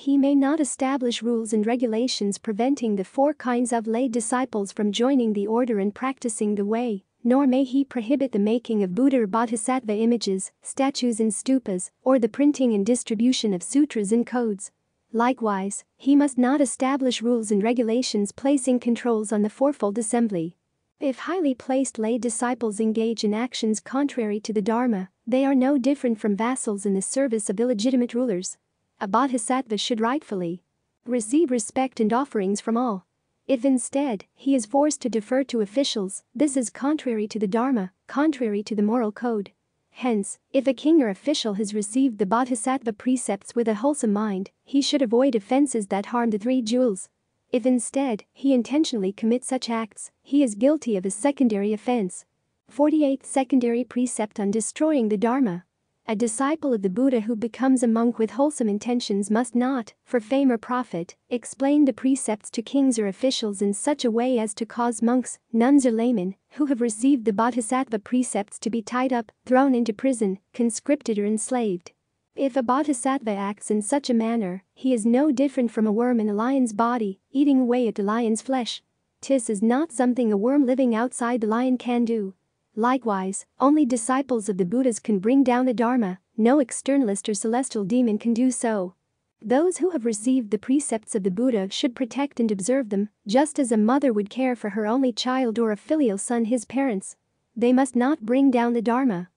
He may not establish rules and regulations preventing the four kinds of lay disciples from joining the order and practicing the way, nor may he prohibit the making of Buddha or Bodhisattva images, statues, and stupas, or the printing and distribution of sutras and codes. Likewise, he must not establish rules and regulations placing controls on the fourfold assembly. If highly placed lay disciples engage in actions contrary to the Dharma, they are no different from vassals in the service of illegitimate rulers a bodhisattva should rightfully receive respect and offerings from all. If instead he is forced to defer to officials, this is contrary to the Dharma, contrary to the moral code. Hence, if a king or official has received the bodhisattva precepts with a wholesome mind, he should avoid offenses that harm the three jewels. If instead he intentionally commits such acts, he is guilty of a secondary offense. 48th Secondary Precept on Destroying the Dharma a disciple of the Buddha who becomes a monk with wholesome intentions must not, for fame or profit, explain the precepts to kings or officials in such a way as to cause monks, nuns, or laymen who have received the bodhisattva precepts to be tied up, thrown into prison, conscripted, or enslaved. If a bodhisattva acts in such a manner, he is no different from a worm in a lion's body, eating away at the lion's flesh. This is not something a worm living outside the lion can do. Likewise, only disciples of the Buddhas can bring down the Dharma, no externalist or celestial demon can do so. Those who have received the precepts of the Buddha should protect and observe them, just as a mother would care for her only child or a filial son his parents. They must not bring down the Dharma.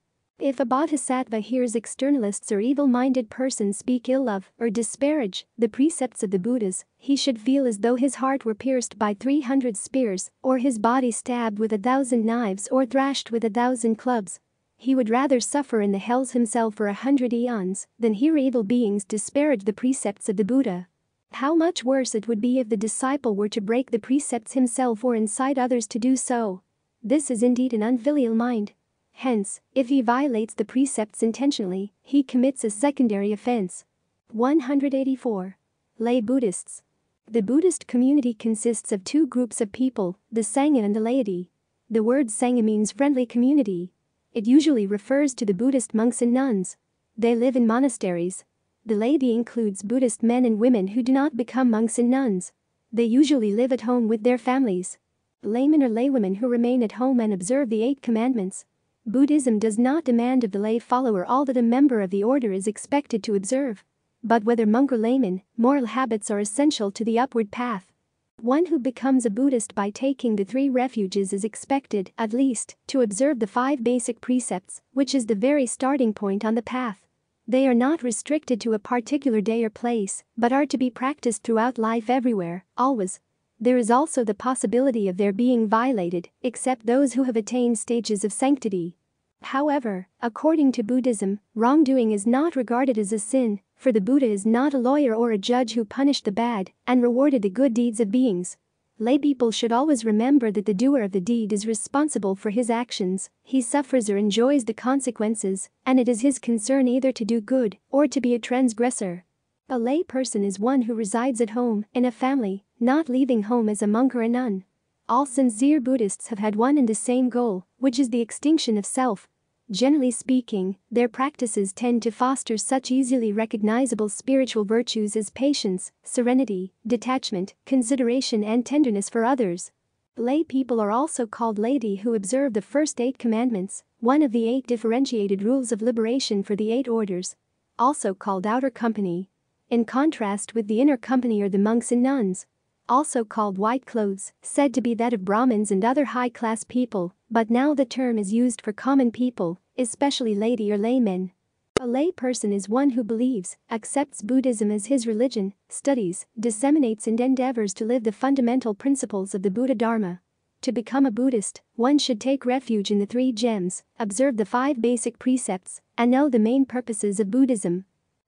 If a bodhisattva hears externalists or evil-minded persons speak ill of or disparage the precepts of the Buddhas, he should feel as though his heart were pierced by 300 spears or his body stabbed with a thousand knives or thrashed with a thousand clubs. He would rather suffer in the hells himself for a hundred eons than hear evil beings disparage the precepts of the Buddha. How much worse it would be if the disciple were to break the precepts himself or incite others to do so. This is indeed an unfilial mind. Hence, if he violates the precepts intentionally, he commits a secondary offense. 184. Lay Buddhists. The Buddhist community consists of two groups of people, the Sangha and the laity. The word Sangha means friendly community, it usually refers to the Buddhist monks and nuns. They live in monasteries. The laity includes Buddhist men and women who do not become monks and nuns. They usually live at home with their families. Laymen or laywomen who remain at home and observe the Eight Commandments. Buddhism does not demand of the lay follower all that a member of the order is expected to observe. But whether monk or layman, moral habits are essential to the upward path. One who becomes a Buddhist by taking the three refuges is expected, at least, to observe the five basic precepts, which is the very starting point on the path. They are not restricted to a particular day or place, but are to be practiced throughout life everywhere, always. There is also the possibility of their being violated, except those who have attained stages of sanctity. However, according to Buddhism, wrongdoing is not regarded as a sin, for the Buddha is not a lawyer or a judge who punished the bad and rewarded the good deeds of beings. Lay people should always remember that the doer of the deed is responsible for his actions, he suffers or enjoys the consequences, and it is his concern either to do good or to be a transgressor. A lay person is one who resides at home, in a family, not leaving home as a monk or a nun. All sincere Buddhists have had one and the same goal, which is the extinction of self, Generally speaking, their practices tend to foster such easily recognizable spiritual virtues as patience, serenity, detachment, consideration, and tenderness for others. Lay people are also called laity who observe the first eight commandments, one of the eight differentiated rules of liberation for the eight orders, also called outer company. In contrast with the inner company are the monks and nuns, also called white clothes, said to be that of Brahmins and other high class people, but now the term is used for common people, especially laity or laymen. A lay person is one who believes, accepts Buddhism as his religion, studies, disseminates, and endeavors to live the fundamental principles of the Buddha Dharma. To become a Buddhist, one should take refuge in the three gems, observe the five basic precepts, and know the main purposes of Buddhism.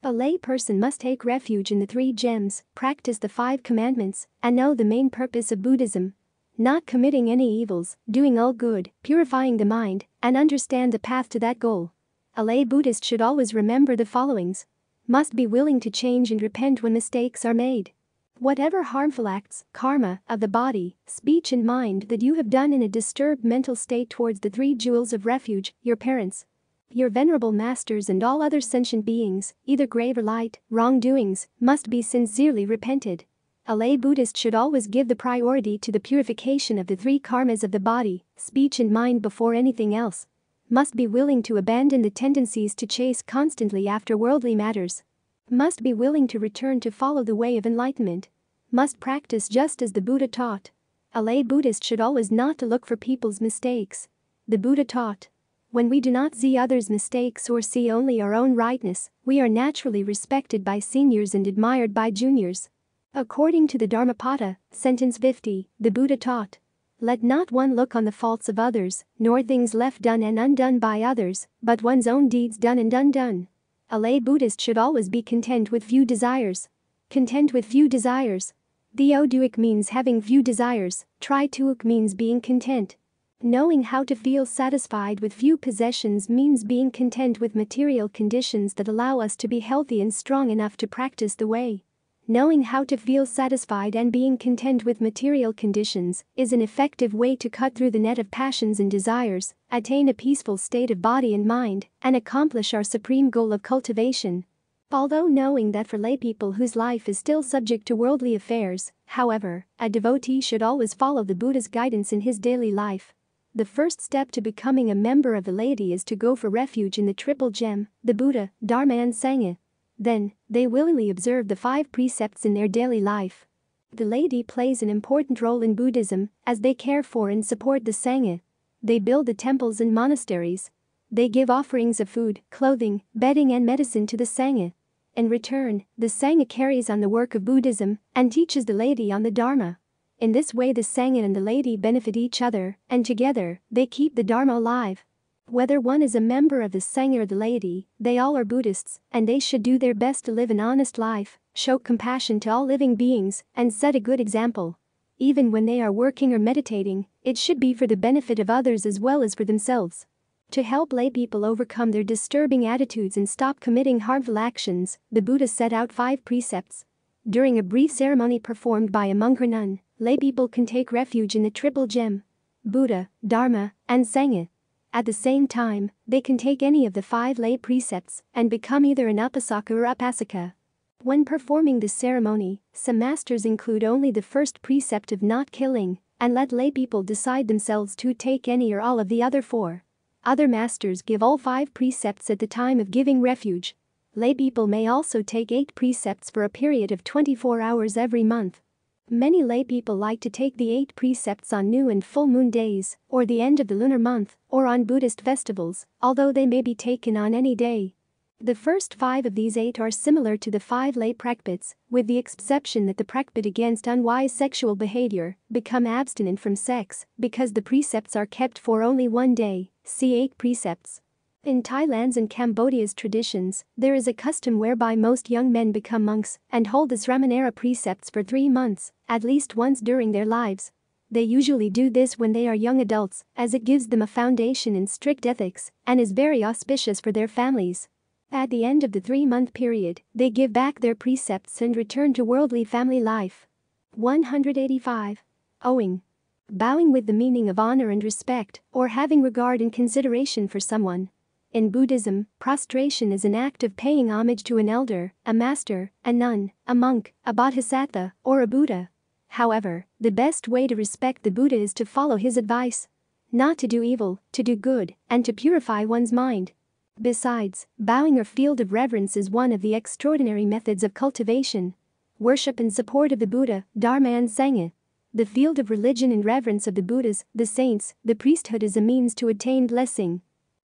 A lay person must take refuge in the three gems, practice the five commandments, and know the main purpose of Buddhism, not committing any evils, doing all good, purifying the mind, and understand the path to that goal. A lay Buddhist should always remember the followings. Must be willing to change and repent when mistakes are made. Whatever harmful acts, karma, of the body, speech, and mind that you have done in a disturbed mental state towards the three jewels of refuge, your parents, your venerable masters, and all other sentient beings, either grave or light, wrongdoings, must be sincerely repented. A lay Buddhist should always give the priority to the purification of the three karmas of the body, speech, and mind before anything else. Must be willing to abandon the tendencies to chase constantly after worldly matters. Must be willing to return to follow the way of enlightenment. Must practice just as the Buddha taught. A lay Buddhist should always not to look for people's mistakes. The Buddha taught. When we do not see others' mistakes or see only our own rightness, we are naturally respected by seniors and admired by juniors. According to the Dharmapada, sentence 50, the Buddha taught, Let not one look on the faults of others, nor things left done and undone by others, but one's own deeds done and undone. A lay Buddhist should always be content with few desires. Content with few desires. Theoduic means having few desires, Trituic means being content. Knowing how to feel satisfied with few possessions means being content with material conditions that allow us to be healthy and strong enough to practice the way. Knowing how to feel satisfied and being content with material conditions is an effective way to cut through the net of passions and desires, attain a peaceful state of body and mind, and accomplish our supreme goal of cultivation. Although knowing that for laypeople whose life is still subject to worldly affairs, however, a devotee should always follow the Buddha's guidance in his daily life. The first step to becoming a member of the laity is to go for refuge in the triple gem, the Buddha, Dharma and Sangha. Then, they willingly observe the five precepts in their daily life. The laity plays an important role in Buddhism as they care for and support the Sangha. They build the temples and monasteries, they give offerings of food, clothing, bedding and medicine to the Sangha. In return, the Sangha carries on the work of Buddhism and teaches the laity on the Dharma. In this way the Sangha and the laity benefit each other, and together, they keep the Dharma alive. Whether one is a member of the Sangha or the laity, they all are Buddhists, and they should do their best to live an honest life, show compassion to all living beings, and set a good example. Even when they are working or meditating, it should be for the benefit of others as well as for themselves. To help laypeople overcome their disturbing attitudes and stop committing harmful actions, the Buddha set out five precepts. During a brief ceremony performed by a monk or nun, laypeople can take refuge in the triple gem Buddha, Dharma, and Sangha. At the same time, they can take any of the five lay precepts and become either an upasaka or upasika. When performing this ceremony, some masters include only the first precept of not killing and let laypeople decide themselves to take any or all of the other four. Other masters give all five precepts at the time of giving refuge. Laypeople may also take eight precepts for a period of 24 hours every month. Many laypeople like to take the eight precepts on new and full moon days, or the end of the lunar month, or on Buddhist festivals, although they may be taken on any day. The first five of these eight are similar to the five lay precepts, with the exception that the precept against unwise sexual behavior become abstinent from sex because the precepts are kept for only one day, See 8 precepts. In Thailand's and Cambodia's traditions, there is a custom whereby most young men become monks and hold the Sramanera precepts for three months, at least once during their lives. They usually do this when they are young adults, as it gives them a foundation in strict ethics and is very auspicious for their families. At the end of the three month period, they give back their precepts and return to worldly family life. 185. Owing. Bowing with the meaning of honor and respect, or having regard and consideration for someone. In Buddhism, prostration is an act of paying homage to an elder, a master, a nun, a monk, a bodhisattva, or a Buddha. However, the best way to respect the Buddha is to follow his advice. Not to do evil, to do good, and to purify one's mind. Besides, bowing or field of reverence is one of the extraordinary methods of cultivation. Worship and support of the Buddha, Dharma and Sangha the field of religion and reverence of the Buddhas, the saints, the priesthood is a means to attain blessing.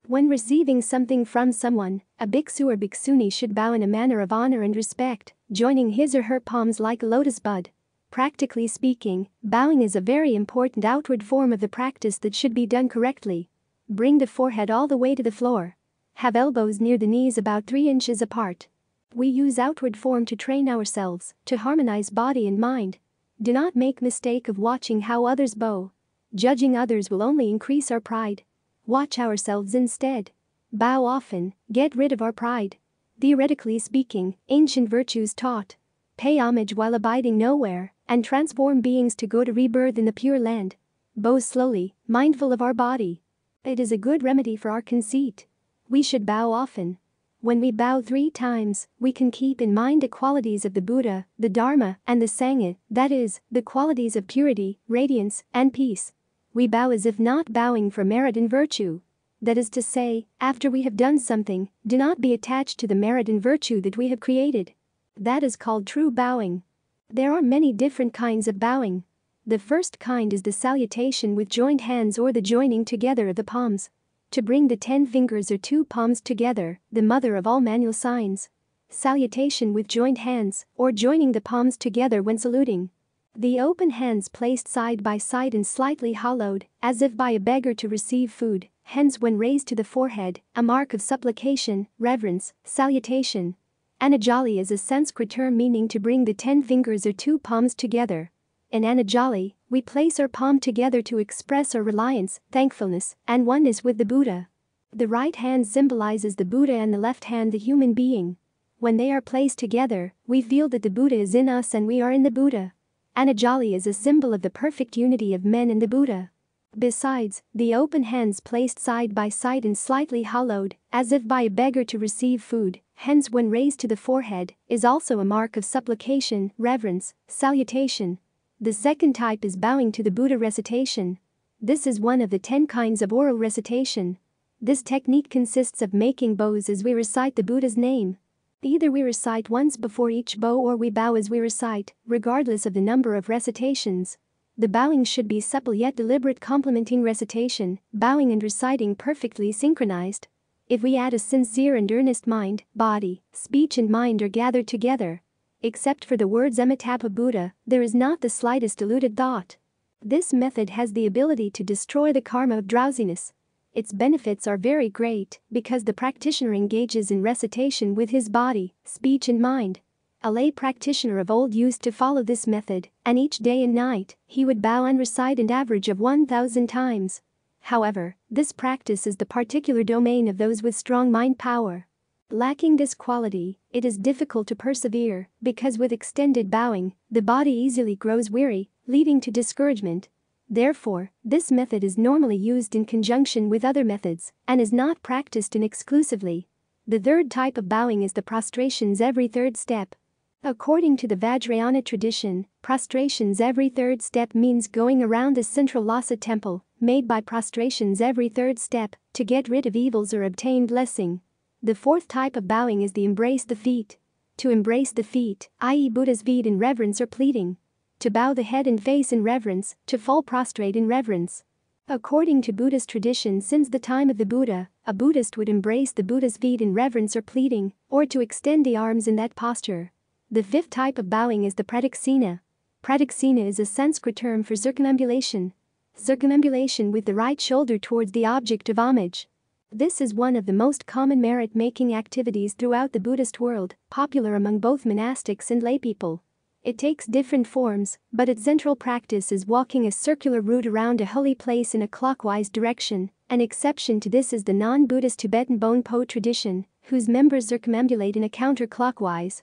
When receiving something from someone, a bhiksu or bhikshuni should bow in a manner of honor and respect, joining his or her palms like a lotus bud. Practically speaking, bowing is a very important outward form of the practice that should be done correctly. Bring the forehead all the way to the floor. Have elbows near the knees about 3 inches apart. We use outward form to train ourselves, to harmonize body and mind, do not make mistake of watching how others bow. Judging others will only increase our pride. Watch ourselves instead. Bow often, get rid of our pride. Theoretically speaking, ancient virtues taught. Pay homage while abiding nowhere, and transform beings to go to rebirth in the pure land. Bow slowly, mindful of our body. It is a good remedy for our conceit. We should bow often, when we bow three times, we can keep in mind the qualities of the Buddha, the Dharma, and the Sangha, that is, the qualities of purity, radiance, and peace. We bow as if not bowing for merit and virtue. That is to say, after we have done something, do not be attached to the merit and virtue that we have created. That is called true bowing. There are many different kinds of bowing. The first kind is the salutation with joined hands or the joining together of the palms to bring the ten fingers or two palms together, the mother of all manual signs. Salutation with joined hands, or joining the palms together when saluting. The open hands placed side by side and slightly hollowed, as if by a beggar to receive food, hence when raised to the forehead, a mark of supplication, reverence, salutation. Anjali is a Sanskrit term meaning to bring the ten fingers or two palms together. In Anjali, we place our palm together to express our reliance, thankfulness, and oneness with the Buddha. The right hand symbolizes the Buddha and the left hand the human being. When they are placed together, we feel that the Buddha is in us and we are in the Buddha. Anjali is a symbol of the perfect unity of men and the Buddha. Besides, the open hands placed side by side and slightly hollowed, as if by a beggar to receive food, hence when raised to the forehead, is also a mark of supplication, reverence, salutation. The second type is bowing to the Buddha recitation. This is one of the ten kinds of oral recitation. This technique consists of making bows as we recite the Buddha's name. Either we recite once before each bow or we bow as we recite, regardless of the number of recitations. The bowing should be supple yet deliberate complementing recitation, bowing and reciting perfectly synchronized. If we add a sincere and earnest mind, body, speech and mind are gathered together. Except for the words Amitabha Buddha, there is not the slightest deluded thought. This method has the ability to destroy the karma of drowsiness. Its benefits are very great because the practitioner engages in recitation with his body, speech and mind. A lay practitioner of old used to follow this method, and each day and night, he would bow and recite an average of 1,000 times. However, this practice is the particular domain of those with strong mind power. Lacking this quality, it is difficult to persevere because with extended bowing, the body easily grows weary, leading to discouragement. Therefore, this method is normally used in conjunction with other methods and is not practiced in exclusively. The third type of bowing is the prostrations every third step. According to the Vajrayana tradition, prostrations every third step means going around the central Lhasa temple, made by prostrations every third step, to get rid of evils or obtain blessing. The fourth type of bowing is the embrace the feet. To embrace the feet, i.e., Buddha's feet in reverence or pleading. To bow the head and face in reverence, to fall prostrate in reverence. According to Buddhist tradition, since the time of the Buddha, a Buddhist would embrace the Buddha's feet in reverence or pleading, or to extend the arms in that posture. The fifth type of bowing is the pradaksina. Pradaksina is a Sanskrit term for circumambulation. Circumambulation with the right shoulder towards the object of homage. This is one of the most common merit making activities throughout the Buddhist world, popular among both monastics and laypeople. It takes different forms, but its central practice is walking a circular route around a holy place in a clockwise direction. An exception to this is the non Buddhist Tibetan Bonpo tradition, whose members circumambulate in a counterclockwise,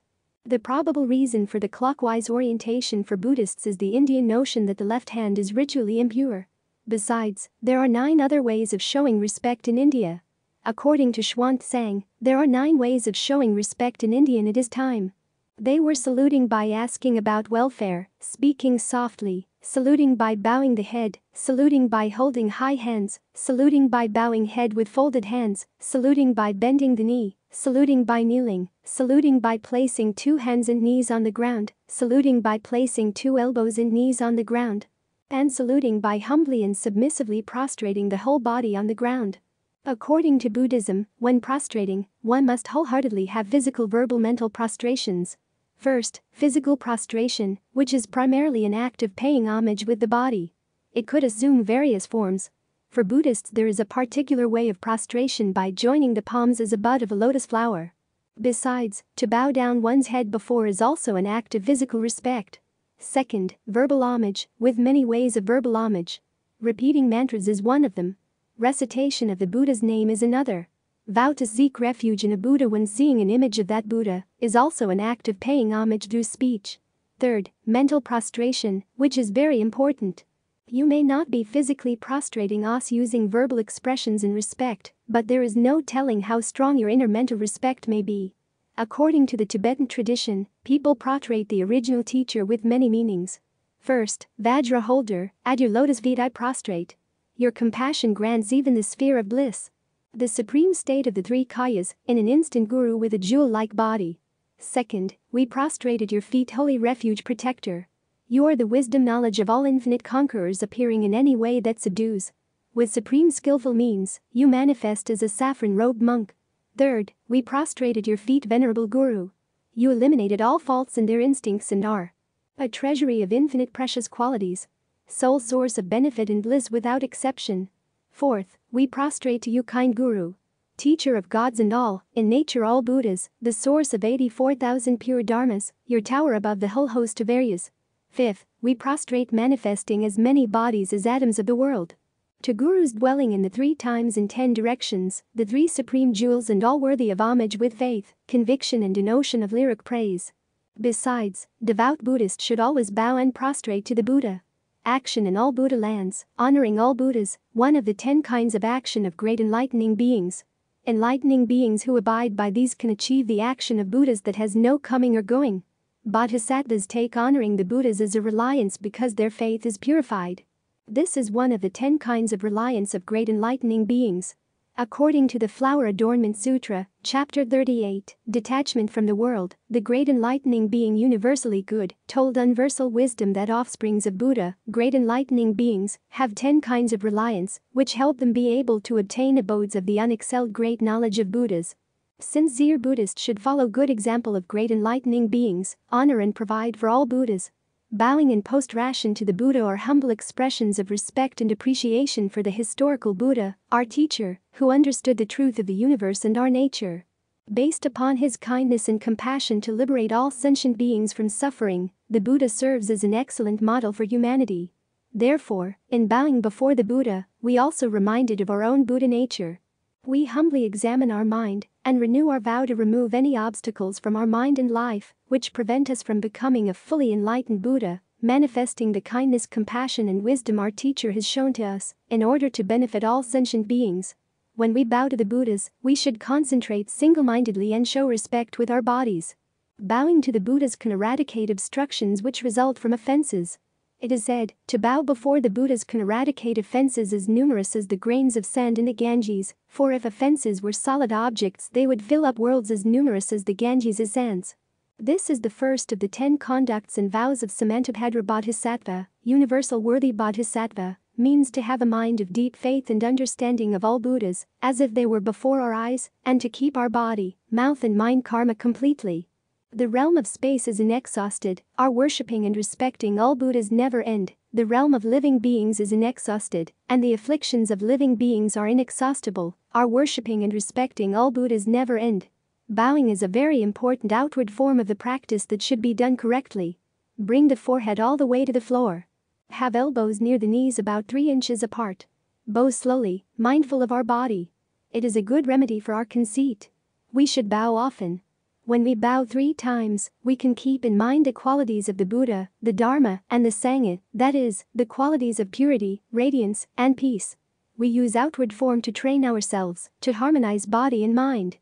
the probable reason for the clockwise orientation for Buddhists is the Indian notion that the left hand is ritually impure. Besides, there are nine other ways of showing respect in India. According to Xuanzang, there are nine ways of showing respect in India and it is time. They were saluting by asking about welfare, speaking softly, saluting by bowing the head, saluting by holding high hands, saluting by bowing head with folded hands, saluting by bending the knee, saluting by kneeling, saluting by placing two hands and knees on the ground, saluting by placing two elbows and knees on the ground, and saluting by humbly and submissively prostrating the whole body on the ground. According to Buddhism, when prostrating, one must wholeheartedly have physical verbal mental prostrations. First, physical prostration, which is primarily an act of paying homage with the body. It could assume various forms, for Buddhists, there is a particular way of prostration by joining the palms as a bud of a lotus flower. Besides, to bow down one's head before is also an act of physical respect. Second, verbal homage, with many ways of verbal homage. Repeating mantras is one of them. Recitation of the Buddha's name is another. Vow to seek refuge in a Buddha when seeing an image of that Buddha is also an act of paying homage through speech. Third, mental prostration, which is very important. You may not be physically prostrating us using verbal expressions in respect, but there is no telling how strong your inner mental respect may be. According to the Tibetan tradition, people prostrate the original teacher with many meanings. First, Vajra holder, at your lotus feet I prostrate. Your compassion grants even the sphere of bliss. The supreme state of the three kayas, in an instant guru with a jewel like body. Second, we prostrated your feet, holy refuge protector. You are the wisdom knowledge of all infinite conquerors appearing in any way that subdues. With supreme skillful means, you manifest as a saffron robed monk. Third, we prostrated your feet, venerable Guru. You eliminated all faults in their instincts and are a treasury of infinite precious qualities, sole source of benefit and bliss without exception. Fourth, we prostrate to you, kind Guru, teacher of gods and all, in nature all Buddhas, the source of 84,000 pure dharmas, your tower above the whole host of Aryas. Fifth, we prostrate manifesting as many bodies as atoms of the world. To gurus dwelling in the three times in ten directions, the three supreme jewels and all worthy of homage with faith, conviction and denotion of lyric praise. Besides, devout Buddhists should always bow and prostrate to the Buddha. Action in all Buddha lands, honoring all Buddhas, one of the ten kinds of action of great enlightening beings. Enlightening beings who abide by these can achieve the action of Buddhas that has no coming or going. Bodhisattvas take honoring the Buddhas as a reliance because their faith is purified. This is one of the ten kinds of reliance of great enlightening beings. According to the Flower Adornment Sutra, Chapter 38, Detachment from the World, the great enlightening being universally good, told universal wisdom that offsprings of Buddha, great enlightening beings, have ten kinds of reliance, which help them be able to obtain abodes of the unexcelled great knowledge of Buddhas. Sincere Buddhists should follow good example of great enlightening beings, honor and provide for all Buddhas, Bowing in prostration to the Buddha are humble expressions of respect and appreciation for the historical Buddha, our teacher, who understood the truth of the universe and our nature. Based upon his kindness and compassion to liberate all sentient beings from suffering, the Buddha serves as an excellent model for humanity. Therefore, in bowing before the Buddha, we also reminded of our own Buddha nature. We humbly examine our mind and renew our vow to remove any obstacles from our mind and life which prevent us from becoming a fully enlightened Buddha, manifesting the kindness, compassion, and wisdom our teacher has shown to us in order to benefit all sentient beings. When we bow to the Buddhas, we should concentrate single mindedly and show respect with our bodies. Bowing to the Buddhas can eradicate obstructions which result from offenses. It is said, to bow before the Buddhas can eradicate offenses as numerous as the grains of sand in the Ganges, for if offenses were solid objects they would fill up worlds as numerous as the Ganges sands. This is the first of the ten conducts and vows of Samantabhadra Bodhisattva, universal worthy Bodhisattva, means to have a mind of deep faith and understanding of all Buddhas, as if they were before our eyes, and to keep our body, mouth and mind karma completely, the realm of space is inexhausted, our worshipping and respecting all Buddhas never end, the realm of living beings is inexhausted, and the afflictions of living beings are inexhaustible, our worshipping and respecting all Buddhas never end. Bowing is a very important outward form of the practice that should be done correctly. Bring the forehead all the way to the floor. Have elbows near the knees about 3 inches apart. Bow slowly, mindful of our body. It is a good remedy for our conceit. We should bow often, when we bow three times, we can keep in mind the qualities of the Buddha, the Dharma, and the Sangha, that is, the qualities of purity, radiance, and peace. We use outward form to train ourselves, to harmonize body and mind.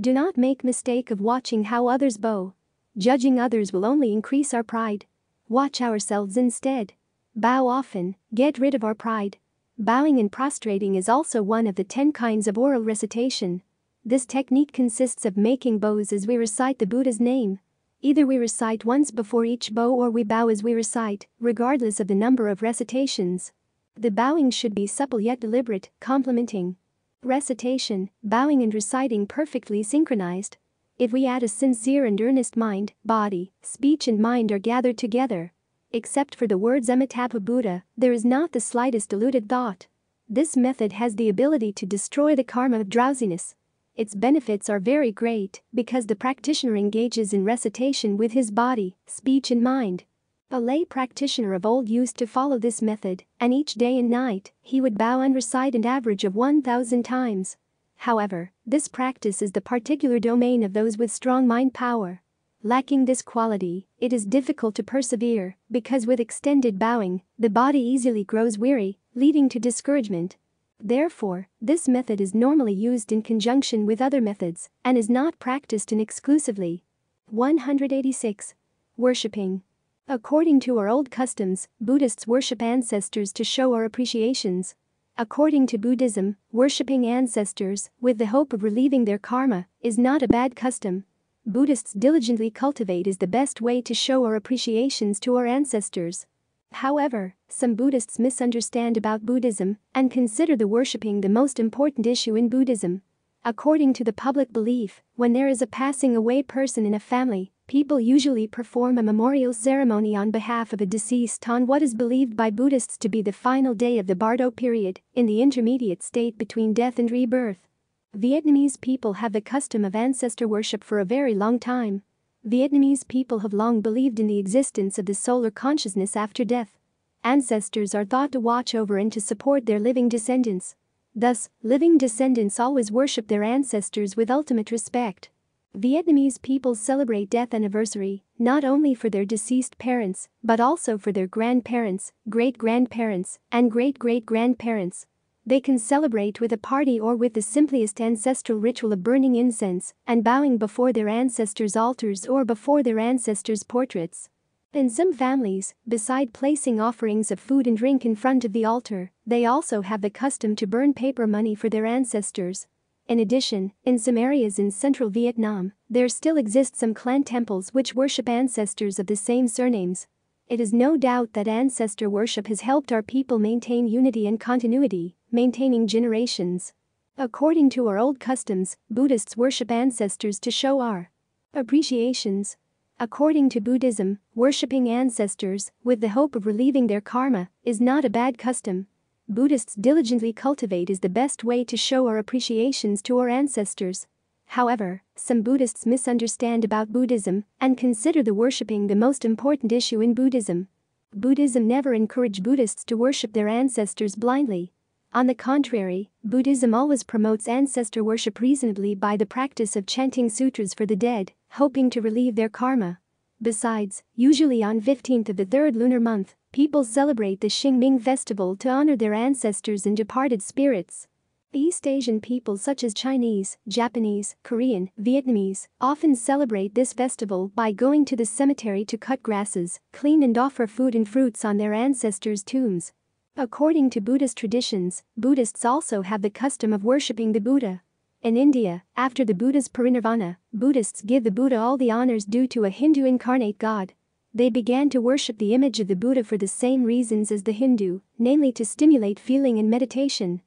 Do not make mistake of watching how others bow. Judging others will only increase our pride. Watch ourselves instead. Bow often, get rid of our pride. Bowing and prostrating is also one of the ten kinds of oral recitation. This technique consists of making bows as we recite the Buddha's name. Either we recite once before each bow or we bow as we recite, regardless of the number of recitations. The bowing should be supple yet deliberate, complementing. Recitation, bowing and reciting perfectly synchronized. If we add a sincere and earnest mind, body, speech and mind are gathered together. Except for the words Amitabha Buddha, there is not the slightest diluted thought. This method has the ability to destroy the karma of drowsiness, its benefits are very great because the practitioner engages in recitation with his body, speech, and mind. A lay practitioner of old used to follow this method, and each day and night he would bow and recite an average of 1,000 times. However, this practice is the particular domain of those with strong mind power. Lacking this quality, it is difficult to persevere because with extended bowing, the body easily grows weary, leading to discouragement. Therefore, this method is normally used in conjunction with other methods and is not practiced in exclusively. 186. Worshipping. According to our old customs, Buddhists worship ancestors to show our appreciations. According to Buddhism, worshipping ancestors, with the hope of relieving their karma, is not a bad custom. Buddhists diligently cultivate is the best way to show our appreciations to our ancestors. However, some Buddhists misunderstand about Buddhism and consider the worshipping the most important issue in Buddhism. According to the public belief, when there is a passing away person in a family, people usually perform a memorial ceremony on behalf of a deceased on what is believed by Buddhists to be the final day of the Bardo period, in the intermediate state between death and rebirth. Vietnamese people have the custom of ancestor worship for a very long time. Vietnamese people have long believed in the existence of the solar consciousness after death. Ancestors are thought to watch over and to support their living descendants. Thus, living descendants always worship their ancestors with ultimate respect. Vietnamese people celebrate death anniversary not only for their deceased parents but also for their grandparents, great-grandparents, and great-great-grandparents. They can celebrate with a party or with the simplest ancestral ritual of burning incense and bowing before their ancestors' altars or before their ancestors' portraits. In some families, beside placing offerings of food and drink in front of the altar, they also have the custom to burn paper money for their ancestors. In addition, in some areas in central Vietnam, there still exist some clan temples which worship ancestors of the same surnames. It is no doubt that ancestor worship has helped our people maintain unity and continuity, maintaining generations. According to our old customs, Buddhists worship ancestors to show our appreciations. According to Buddhism, worshipping ancestors, with the hope of relieving their karma, is not a bad custom. Buddhists diligently cultivate is the best way to show our appreciations to our ancestors. However, some Buddhists misunderstand about Buddhism and consider the worshipping the most important issue in Buddhism. Buddhism never encouraged Buddhists to worship their ancestors blindly. On the contrary, Buddhism always promotes ancestor worship reasonably by the practice of chanting sutras for the dead, hoping to relieve their karma. Besides, usually on 15th of the third lunar month, people celebrate the Qingming festival to honor their ancestors and departed spirits. East Asian people such as Chinese, Japanese, Korean, Vietnamese often celebrate this festival by going to the cemetery to cut grasses, clean and offer food and fruits on their ancestors' tombs. According to Buddhist traditions, Buddhists also have the custom of worshipping the Buddha. In India, after the Buddha's parinirvana, Buddhists give the Buddha all the honors due to a Hindu incarnate god. They began to worship the image of the Buddha for the same reasons as the Hindu, namely to stimulate feeling and meditation.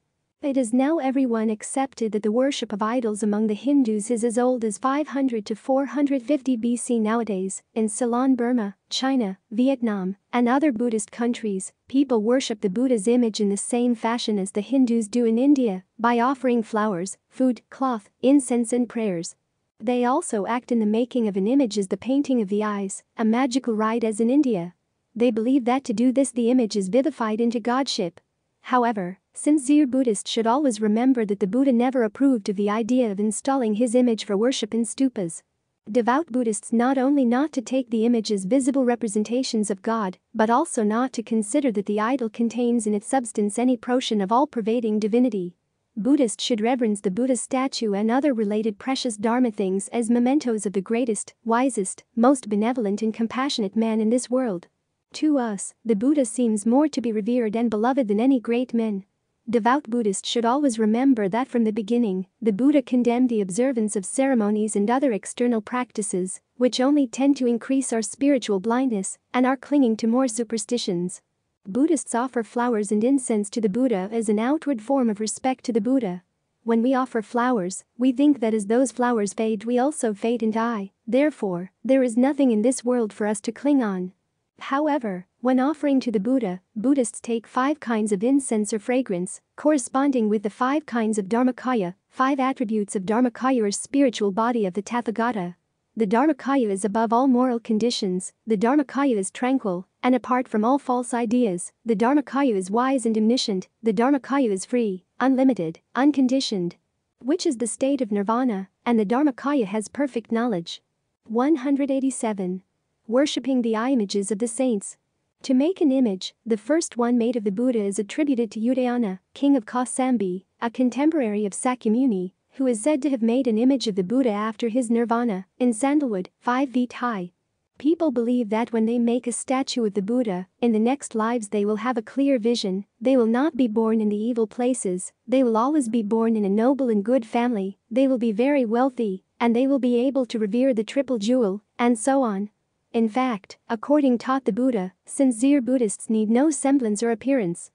It is now everyone accepted that the worship of idols among the Hindus is as old as 500 to 450 BC nowadays. In Ceylon, Burma, China, Vietnam, and other Buddhist countries, people worship the Buddha's image in the same fashion as the Hindus do in India, by offering flowers, food, cloth, incense, and prayers. They also act in the making of an image as the painting of the eyes, a magical rite as in India. They believe that to do this, the image is vivified into godship. However, Sincere Buddhists should always remember that the Buddha never approved of the idea of installing his image for worship in stupas. Devout Buddhists not only not to take the image as visible representations of God, but also not to consider that the idol contains in its substance any portion of all-pervading divinity. Buddhists should reverence the Buddha statue and other related precious Dharma things as mementos of the greatest, wisest, most benevolent and compassionate man in this world. To us, the Buddha seems more to be revered and beloved than any great men. Devout Buddhists should always remember that from the beginning, the Buddha condemned the observance of ceremonies and other external practices, which only tend to increase our spiritual blindness and our clinging to more superstitions. Buddhists offer flowers and incense to the Buddha as an outward form of respect to the Buddha. When we offer flowers, we think that as those flowers fade, we also fade and die, therefore, there is nothing in this world for us to cling on. However, when offering to the Buddha, Buddhists take five kinds of incense or fragrance, corresponding with the five kinds of Dharmakaya, five attributes of Dharmakaya or spiritual body of the Tathagata. The Dharmakaya is above all moral conditions, the Dharmakaya is tranquil, and apart from all false ideas, the Dharmakaya is wise and omniscient, the Dharmakaya is free, unlimited, unconditioned. Which is the state of nirvana, and the Dharmakaya has perfect knowledge. 187. Worshipping the eye images of the saints. To make an image, the first one made of the Buddha is attributed to Udayana, king of Kausambi, a contemporary of Sakyamuni, who is said to have made an image of the Buddha after his nirvana, in sandalwood, 5 feet high. People believe that when they make a statue of the Buddha, in the next lives they will have a clear vision, they will not be born in the evil places, they will always be born in a noble and good family, they will be very wealthy, and they will be able to revere the triple jewel, and so on. In fact, according taught the Buddha, sincere Buddhists need no semblance or appearance.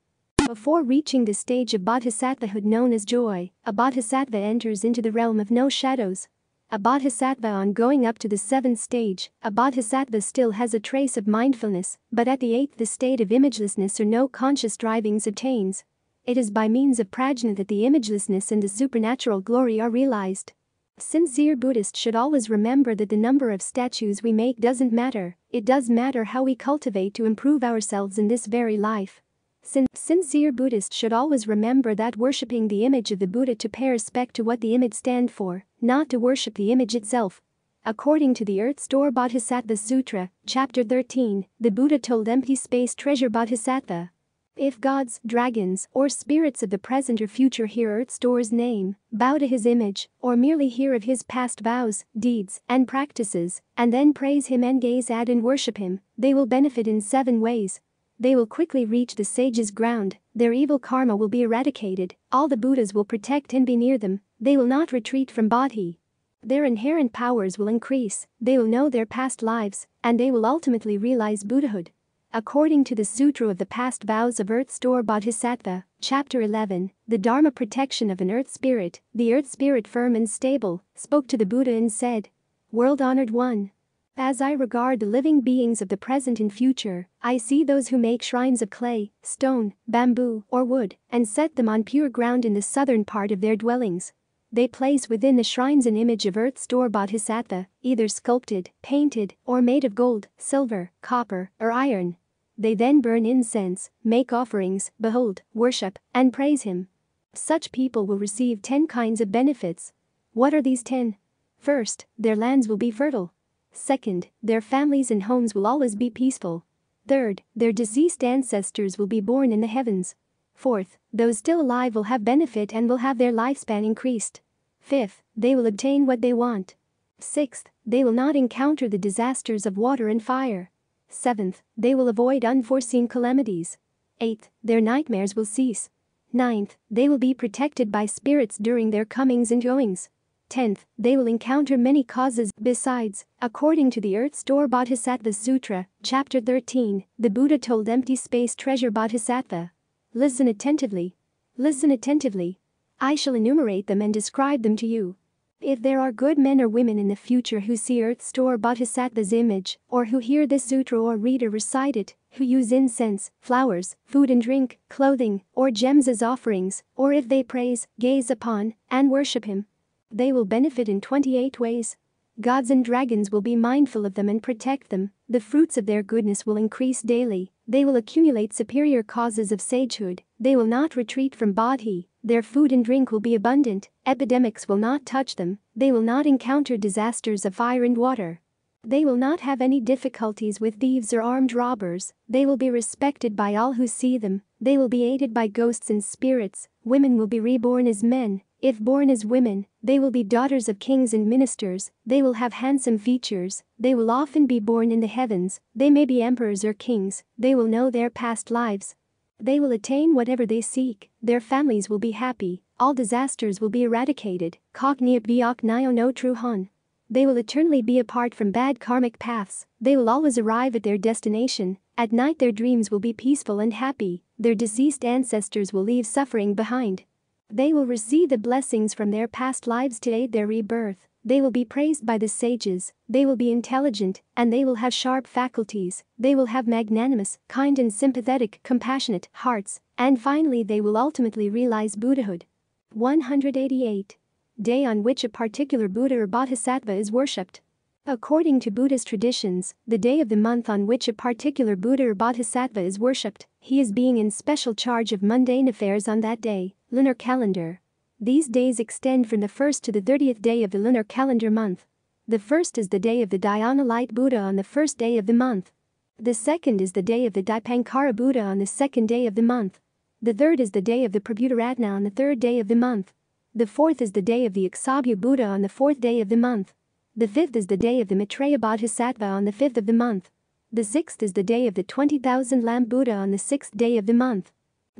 Before reaching the stage of bodhisattvahood known as joy, a bodhisattva enters into the realm of no shadows. A bodhisattva on going up to the seventh stage, a bodhisattva still has a trace of mindfulness, but at the eighth the state of imagelessness or no conscious drivings attains. It is by means of prajna that the imagelessness and the supernatural glory are realized. Sincere Buddhists should always remember that the number of statues we make doesn't matter, it does matter how we cultivate to improve ourselves in this very life. Sin- sincere Buddhists should always remember that worshipping the image of the Buddha to pay respect to what the image stand for, not to worship the image itself. According to the Earth Store Bodhisattva Sutra, Chapter 13, the Buddha told Empty Space Treasure Bodhisattva. If gods, dragons, or spirits of the present or future hear Earth Store's name, bow to his image, or merely hear of his past vows, deeds, and practices, and then praise him and gaze at and worship him, they will benefit in seven ways they will quickly reach the sage's ground, their evil karma will be eradicated, all the Buddhas will protect and be near them, they will not retreat from Bodhi. Their inherent powers will increase, they will know their past lives, and they will ultimately realize Buddhahood. According to the Sutra of the Past Vows of Earth Store Bodhisattva, Chapter 11, the Dharma protection of an Earth Spirit, the Earth Spirit firm and stable, spoke to the Buddha and said, World honored one, as I regard the living beings of the present and future, I see those who make shrines of clay, stone, bamboo, or wood, and set them on pure ground in the southern part of their dwellings. They place within the shrines an image of earth store bodhisattva, either sculpted, painted, or made of gold, silver, copper, or iron. They then burn incense, make offerings, behold, worship, and praise him. Such people will receive 10 kinds of benefits. What are these 10? First, their lands will be fertile. Second, their families and homes will always be peaceful. Third, their deceased ancestors will be born in the heavens. Fourth, those still alive will have benefit and will have their lifespan increased. Fifth, they will obtain what they want. Sixth, they will not encounter the disasters of water and fire. Seventh, they will avoid unforeseen calamities. Eighth, their nightmares will cease. Ninth, they will be protected by spirits during their comings and goings. 10th, they will encounter many causes. Besides, according to the Earth Store Bodhisattva Sutra, Chapter 13, the Buddha told Empty Space Treasure Bodhisattva. Listen attentively. Listen attentively. I shall enumerate them and describe them to you. If there are good men or women in the future who see Earth Store Bodhisattva's image, or who hear this sutra or read or recite it, who use incense, flowers, food and drink, clothing, or gems as offerings, or if they praise, gaze upon, and worship him, they will benefit in 28 ways. Gods and dragons will be mindful of them and protect them, the fruits of their goodness will increase daily, they will accumulate superior causes of sagehood, they will not retreat from bodhi, their food and drink will be abundant, epidemics will not touch them, they will not encounter disasters of fire and water. They will not have any difficulties with thieves or armed robbers, they will be respected by all who see them, they will be aided by ghosts and spirits, women will be reborn as men, if born as women, they will be daughters of kings and ministers, they will have handsome features, they will often be born in the heavens, they may be emperors or kings, they will know their past lives. They will attain whatever they seek, their families will be happy, all disasters will be eradicated, cogniat viok nyo no truhan. They will eternally be apart from bad karmic paths, they will always arrive at their destination, at night their dreams will be peaceful and happy, their deceased ancestors will leave suffering behind, they will receive the blessings from their past lives to aid their rebirth. They will be praised by the sages, they will be intelligent, and they will have sharp faculties, they will have magnanimous, kind and sympathetic, compassionate hearts, and finally they will ultimately realize Buddhahood. 188. Day on which a particular Buddha or Bodhisattva is worshipped. According to Buddhist traditions, the day of the month on which a particular Buddha or Bodhisattva is worshipped, he is being in special charge of mundane affairs on that day, lunar calendar. These days extend from the 1st to the 30th day of the lunar calendar month. The first is the day of the Dhyana light Buddha on the first day of the month. The second is the day of the Dipankara Buddha on the second day of the month. The third is the day of the Prabhutaratna on the third day of the month. The fourth is the day of the Akshobhya Buddha on the fourth day of the month. The fifth is the day of the Maitreya Bodhisattva on the fifth of the month. The sixth is the day of the 20,000 lamp Buddha on the sixth day of the month.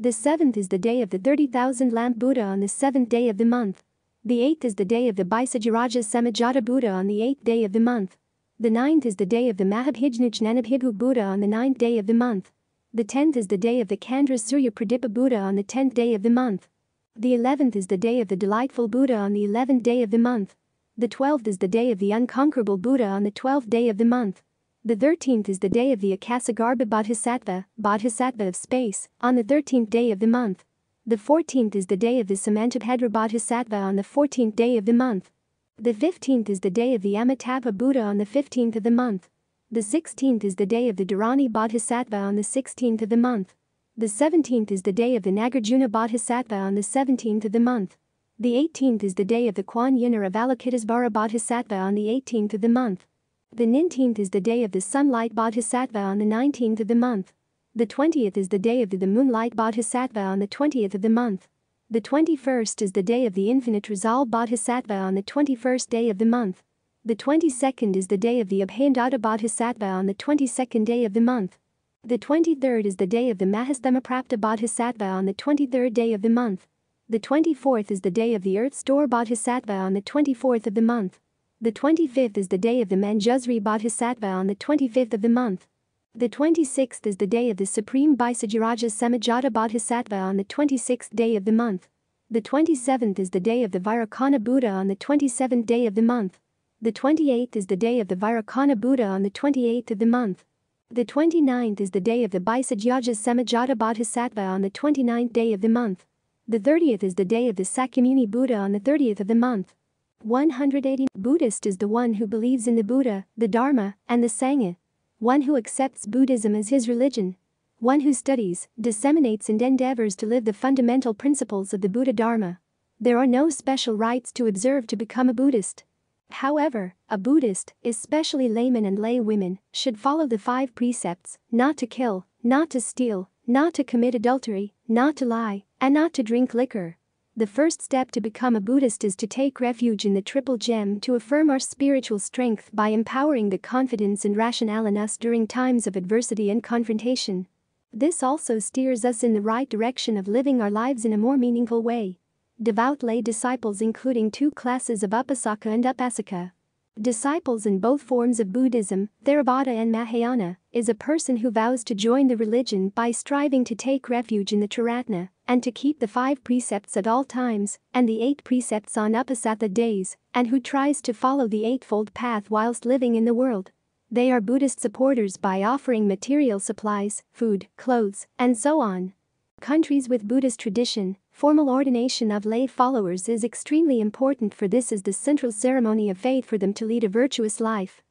The seventh is the day of the 30,000 lamp Buddha on the seventh day of the month. The eighth is the day of the Baisajiraja Samajata Buddha on the eighth day of the month. The ninth is the day of the Mahabhijna Jnanabhibhu Buddha on the ninth day of the month. The tenth is the day of the Candra Surya Pradipa Buddha on the tenth day of the month. The eleventh is the day of the Delightful Buddha on the eleventh day of the month. The twelfth is the day of the unconquerable Buddha on the twelfth day of the month. The thirteenth is the day of the Akasagarbha Bodhisattva, Bodhisattva of space, on the thirteenth day of the month. The fourteenth is the day of the Samantabhadra Bodhisattva on the fourteenth day of the month. The fifteenth is the day of the Amitabha Buddha on the fifteenth of the month. The sixteenth is the day of the Dharani Bodhisattva on the sixteenth of the month. The 17th is the day of the Nagarjuna Bodhisattva on the 17th of the month. The 18th is the day of the Kuan Yin or Avalokitesvara Bodhisattva on the 18th of the month. The 19th is the day of the Sunlight Bodhisattva on the 19th of the month. The 20th is the day of the, Moonlight Bodhisattva on the 20th of the month. The 21st is the day of the Infinite Resolve Bodhisattva on the 21st day of the month. The 22nd is the day of the Abhayandatta Bodhisattva on the 22nd day of the month. The 23rd is the day of the Mahasthamaprapta Bodhisattva on the 23rd day of the month. The 24th is the day of the Earth's Door Bodhisattva on the 24th of the month. The 25th is the day of the Manjusri Bodhisattva on the 25th of the month. The 26th is the day of the Supreme Vaisajaraja Samajata Bodhisattva on the 26th day of the month. The 27th is the day of the Vairocana Buddha on the 27th day of the month. The 28th is the day of the Vairocana Buddha on the 28th of the month. The 29th is the day of the Vaisajyaja Samajata Bodhisattva on the 29th day of the month. The 30th is the day of the Sakyamuni Buddha on the 30th of the month. 180 Buddhist is the one who believes in the Buddha, the Dharma, and the Sangha. One who accepts Buddhism as his religion. One who studies, disseminates, and endeavors to live the fundamental principles of the Buddha Dharma. There are no special rites to observe to become a Buddhist. However, a Buddhist, especially laymen and lay women, should follow the five precepts not to kill, not to steal, not to commit adultery, not to lie, and not to drink liquor. The first step to become a Buddhist is to take refuge in the Triple Gem to affirm our spiritual strength by empowering the confidence and rationale in us during times of adversity and confrontation. This also steers us in the right direction of living our lives in a more meaningful way. Devout lay disciples, including two classes of Upasaka and Upasika, Disciples in both forms of Buddhism, Theravada and Mahayana, is a person who vows to join the religion by striving to take refuge in the Triratna and to keep the five precepts at all times and the eight precepts on Uposatha days, and who tries to follow the Eightfold Path whilst living in the world. They are Buddhist supporters by offering material supplies, food, clothes, and so on. Countries with Buddhist tradition, Formal ordination of lay followers is extremely important for this is the central ceremony of faith for them to lead a virtuous life.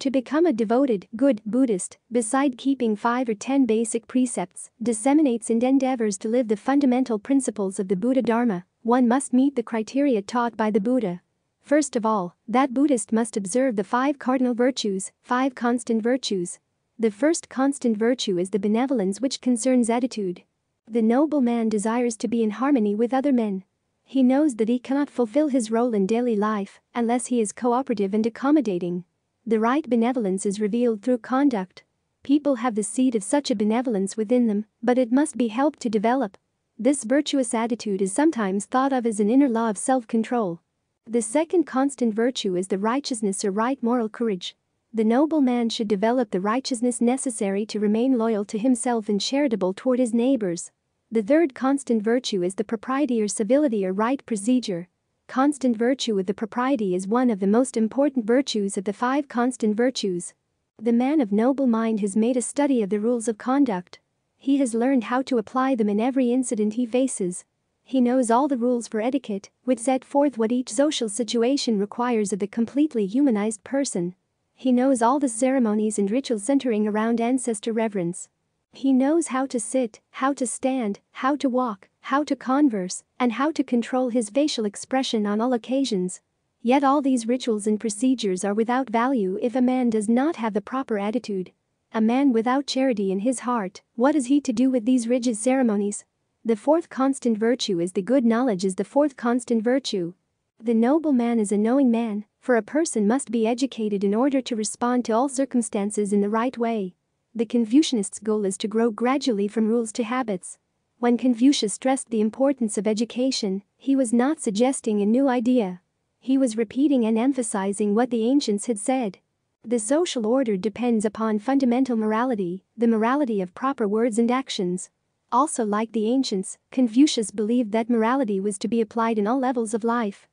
To become a devoted, good Buddhist, beside keeping five or ten basic precepts, disseminates and endeavors to live the fundamental principles of the Buddha Dharma, one must meet the criteria taught by the Buddha. First of all, that Buddhist must observe the five cardinal virtues, five constant virtues. The first constant virtue is the benevolence which concerns attitude, the noble man desires to be in harmony with other men. He knows that he cannot fulfill his role in daily life unless he is cooperative and accommodating. The right benevolence is revealed through conduct. People have the seed of such a benevolence within them, but it must be helped to develop. This virtuous attitude is sometimes thought of as an inner law of self control. The second constant virtue is the righteousness or right moral courage. The noble man should develop the righteousness necessary to remain loyal to himself and charitable toward his neighbors. The third constant virtue is the propriety or civility or right procedure. Constant virtue with the propriety is one of the most important virtues of the five constant virtues. The man of noble mind has made a study of the rules of conduct. He has learned how to apply them in every incident he faces. He knows all the rules for etiquette, which set forth what each social situation requires of the completely humanized person. He knows all the ceremonies and rituals centering around ancestor reverence. He knows how to sit, how to stand, how to walk, how to converse, and how to control his facial expression on all occasions. Yet all these rituals and procedures are without value if a man does not have the proper attitude. A man without charity in his heart, what is he to do with these rigid ceremonies? The fourth constant virtue is the good knowledge is the fourth constant virtue. The noble man is a knowing man, for a person must be educated in order to respond to all circumstances in the right way. The Confucianist's goal is to grow gradually from rules to habits. When Confucius stressed the importance of education, he was not suggesting a new idea. He was repeating and emphasizing what the ancients had said. The social order depends upon fundamental morality, the morality of proper words and actions. Also, like the ancients, Confucius believed that morality was to be applied in all levels of life.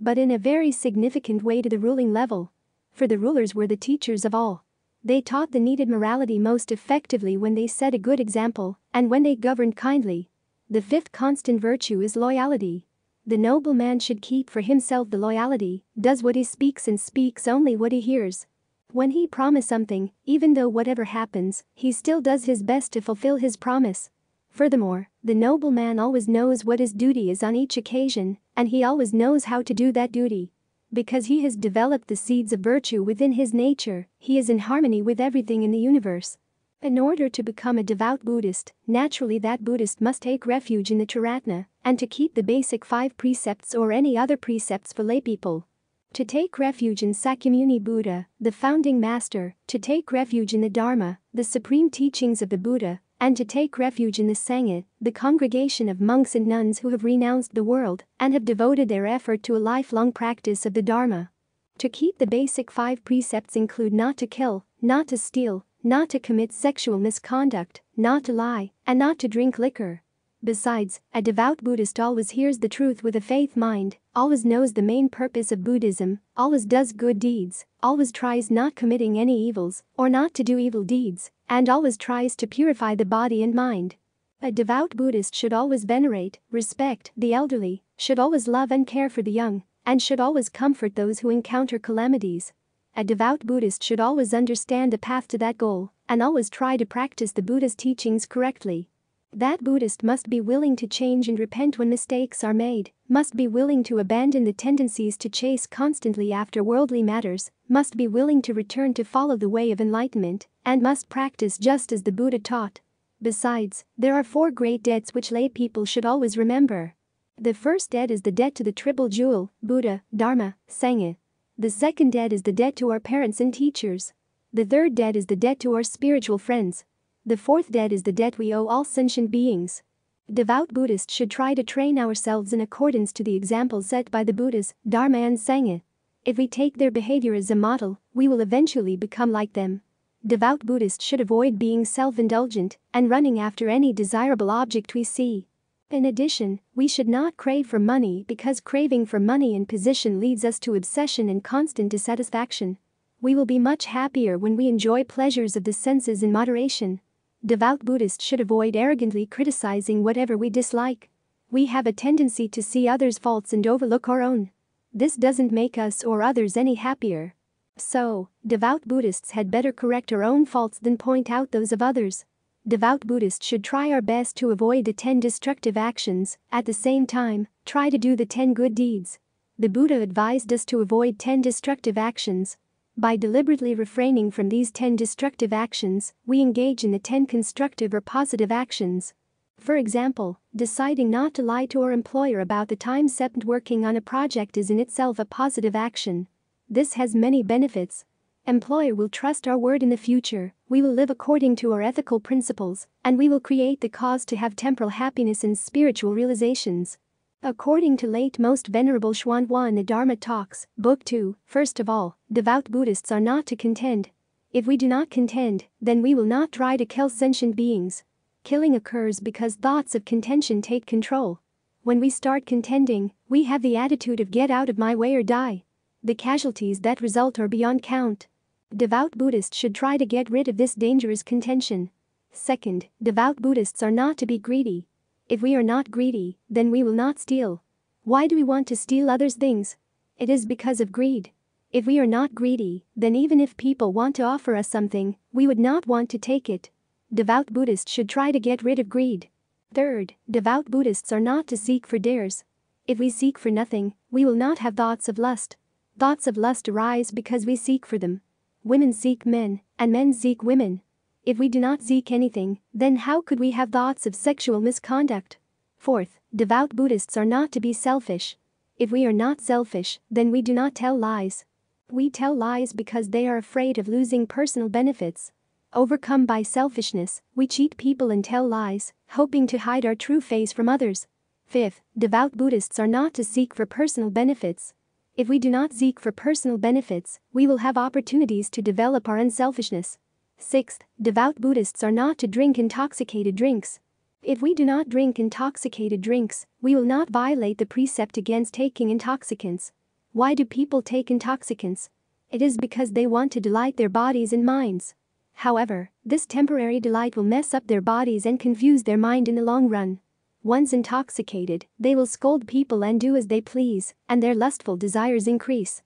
But in a very significant way to the ruling level. For the rulers were the teachers of all. They taught the needed morality most effectively when they set a good example and when they governed kindly. The fifth constant virtue is loyalty. The noble man should keep for himself the loyalty, does what he speaks and speaks only what he hears. When he promise something, even though whatever happens, he still does his best to fulfill his promise. Furthermore, the noble man always knows what his duty is on each occasion, and he always knows how to do that duty. Because he has developed the seeds of virtue within his nature, he is in harmony with everything in the universe. In order to become a devout Buddhist, naturally that Buddhist must take refuge in the Triratna and to keep the basic five precepts or any other precepts for laypeople. To take refuge in Sakyamuni Buddha, the founding master, to take refuge in the Dharma, the supreme teachings of the Buddha, and to take refuge in the Sangha, the congregation of monks and nuns who have renounced the world and have devoted their effort to a lifelong practice of the Dharma. To keep the basic five precepts include not to kill, not to steal, not to commit sexual misconduct, not to lie, and not to drink liquor. Besides, a devout Buddhist always hears the truth with a faith mind, always knows the main purpose of Buddhism, always does good deeds, always tries not committing any evils or not to do evil deeds, and always tries to purify the body and mind. A devout Buddhist should always venerate, respect the elderly, should always love and care for the young, and should always comfort those who encounter calamities. A devout Buddhist should always understand the path to that goal and always try to practice the Buddha's teachings correctly. That Buddhist must be willing to change and repent when mistakes are made, must be willing to abandon the tendencies to chase constantly after worldly matters, must be willing to return to follow the way of enlightenment, and must practice just as the Buddha taught. Besides, there are four great debts which lay people should always remember. The first debt is the debt to the triple jewel, Buddha, Dharma, Sangha. The second debt is the debt to our parents and teachers. The third debt is the debt to our spiritual friends. The fourth debt is the debt we owe all sentient beings. Devout Buddhists should try to train ourselves in accordance to the examples set by the Buddhas, Dharma and Sangha. If we take their behavior as a model, we will eventually become like them. Devout Buddhists should avoid being self indulgent and running after any desirable object we see. In addition, we should not crave for money because craving for money and position leads us to obsession and constant dissatisfaction. We will be much happier when we enjoy pleasures of the senses in moderation. Devout Buddhists should avoid arrogantly criticizing whatever we dislike. We have a tendency to see others' faults and overlook our own. This doesn't make us or others any happier. So, devout Buddhists had better correct our own faults than point out those of others devout Buddhists should try our best to avoid the 10 destructive actions, at the same time, try to do the 10 good deeds. The Buddha advised us to avoid 10 destructive actions. By deliberately refraining from these 10 destructive actions, we engage in the 10 constructive or positive actions. For example, deciding not to lie to our employer about the time spent working on a project is in itself a positive action. This has many benefits, Employer will trust our word in the future, we will live according to our ethical principles, and we will create the cause to have temporal happiness and spiritual realizations. According to late Most Venerable Xuanhua in the Dharma Talks, Book 2, first of all, devout Buddhists are not to contend. If we do not contend, then we will not try to kill sentient beings. Killing occurs because thoughts of contention take control. When we start contending, we have the attitude of get out of my way or die. The casualties that result are beyond count. Devout Buddhists should try to get rid of this dangerous contention. Second, devout Buddhists are not to be greedy. If we are not greedy, then we will not steal. Why do we want to steal others' things? It is because of greed. If we are not greedy, then even if people want to offer us something, we would not want to take it. Devout Buddhists should try to get rid of greed. Third, devout Buddhists are not to seek for dares. If we seek for nothing, we will not have thoughts of lust. Thoughts of lust arise because we seek for them. Women seek men, and men seek women. If we do not seek anything, then how could we have thoughts of sexual misconduct? Fourth, devout Buddhists are not to be selfish. If we are not selfish, then we do not tell lies. We tell lies because they are afraid of losing personal benefits. Overcome by selfishness, we cheat people and tell lies, hoping to hide our true face from others. Fifth, devout Buddhists are not to seek for personal benefits. If we do not seek for personal benefits, we will have opportunities to develop our unselfishness. Sixth, devout Buddhists are not to drink intoxicated drinks. If we do not drink intoxicated drinks, we will not violate the precept against taking intoxicants. Why do people take intoxicants? It is because they want to delight their bodies and minds. However, this temporary delight will mess up their bodies and confuse their mind in the long run. Once intoxicated, they will scold people and do as they please, and their lustful desires increase.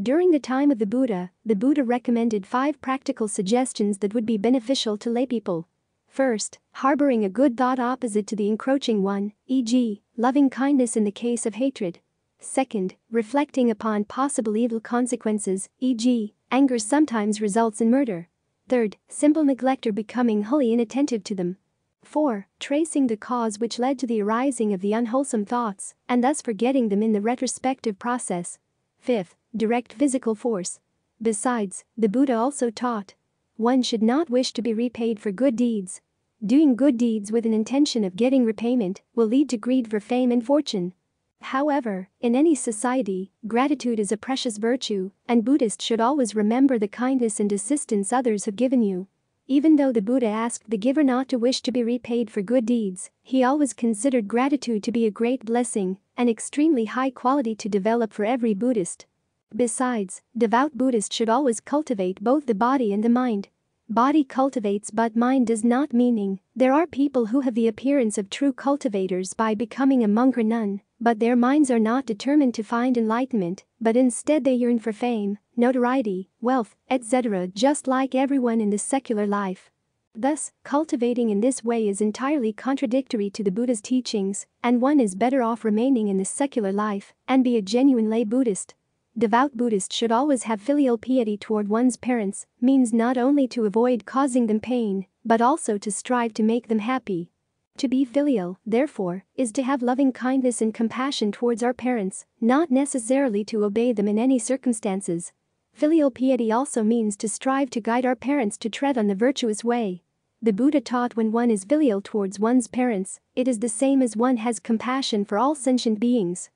During the time of the Buddha, the Buddha recommended five practical suggestions that would be beneficial to laypeople. First, harboring a good thought opposite to the encroaching one, e.g., loving kindness in the case of hatred. Second, reflecting upon possible evil consequences, e.g., anger sometimes results in murder. Third, simple neglect or becoming wholly inattentive to them. 4. Tracing the cause which led to the arising of the unwholesome thoughts, and thus forgetting them in the retrospective process. 5th. Direct physical force. Besides, the Buddha also taught one should not wish to be repaid for good deeds. Doing good deeds with an intention of getting repayment will lead to greed for fame and fortune. However, in any society, gratitude is a precious virtue, and Buddhists should always remember the kindness and assistance others have given you. Even though the Buddha asked the giver not to wish to be repaid for good deeds, he always considered gratitude to be a great blessing, an extremely high quality to develop for every Buddhist. Besides, devout Buddhists should always cultivate both the body and the mind. Body cultivates but mind does not meaning, there are people who have the appearance of true cultivators by becoming a monk or nun, but their minds are not determined to find enlightenment, but instead they yearn for fame, notoriety, wealth, etc., just like everyone in the secular life. Thus, cultivating in this way is entirely contradictory to the Buddha's teachings, and one is better off remaining in the secular life and be a genuine lay Buddhist. Devout Buddhists should always have filial piety toward one's parents, means not only to avoid causing them pain, but also to strive to make them happy. To be filial, therefore, is to have loving kindness and compassion towards our parents, not necessarily to obey them in any circumstances. Filial piety also means to strive to guide our parents to tread on the virtuous way. The Buddha taught when one is filial towards one's parents, it is the same as one has compassion for all sentient beings.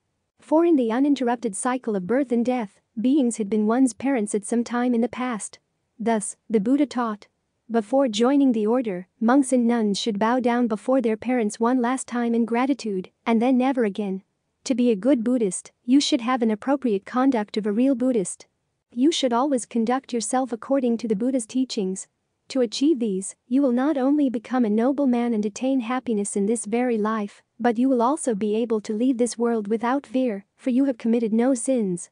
For in the uninterrupted cycle of birth and death, beings had been one's parents at some time in the past. Thus, the Buddha taught, before joining the order, monks and nuns should bow down before their parents one last time in gratitude, and then never again. To be a good Buddhist, you should have an appropriate conduct of a real Buddhist. You should always conduct yourself according to the Buddha's teachings. To achieve these, you will not only become a noble man and attain happiness in this very life, but you will also be able to leave this world without fear, for you have committed no sins.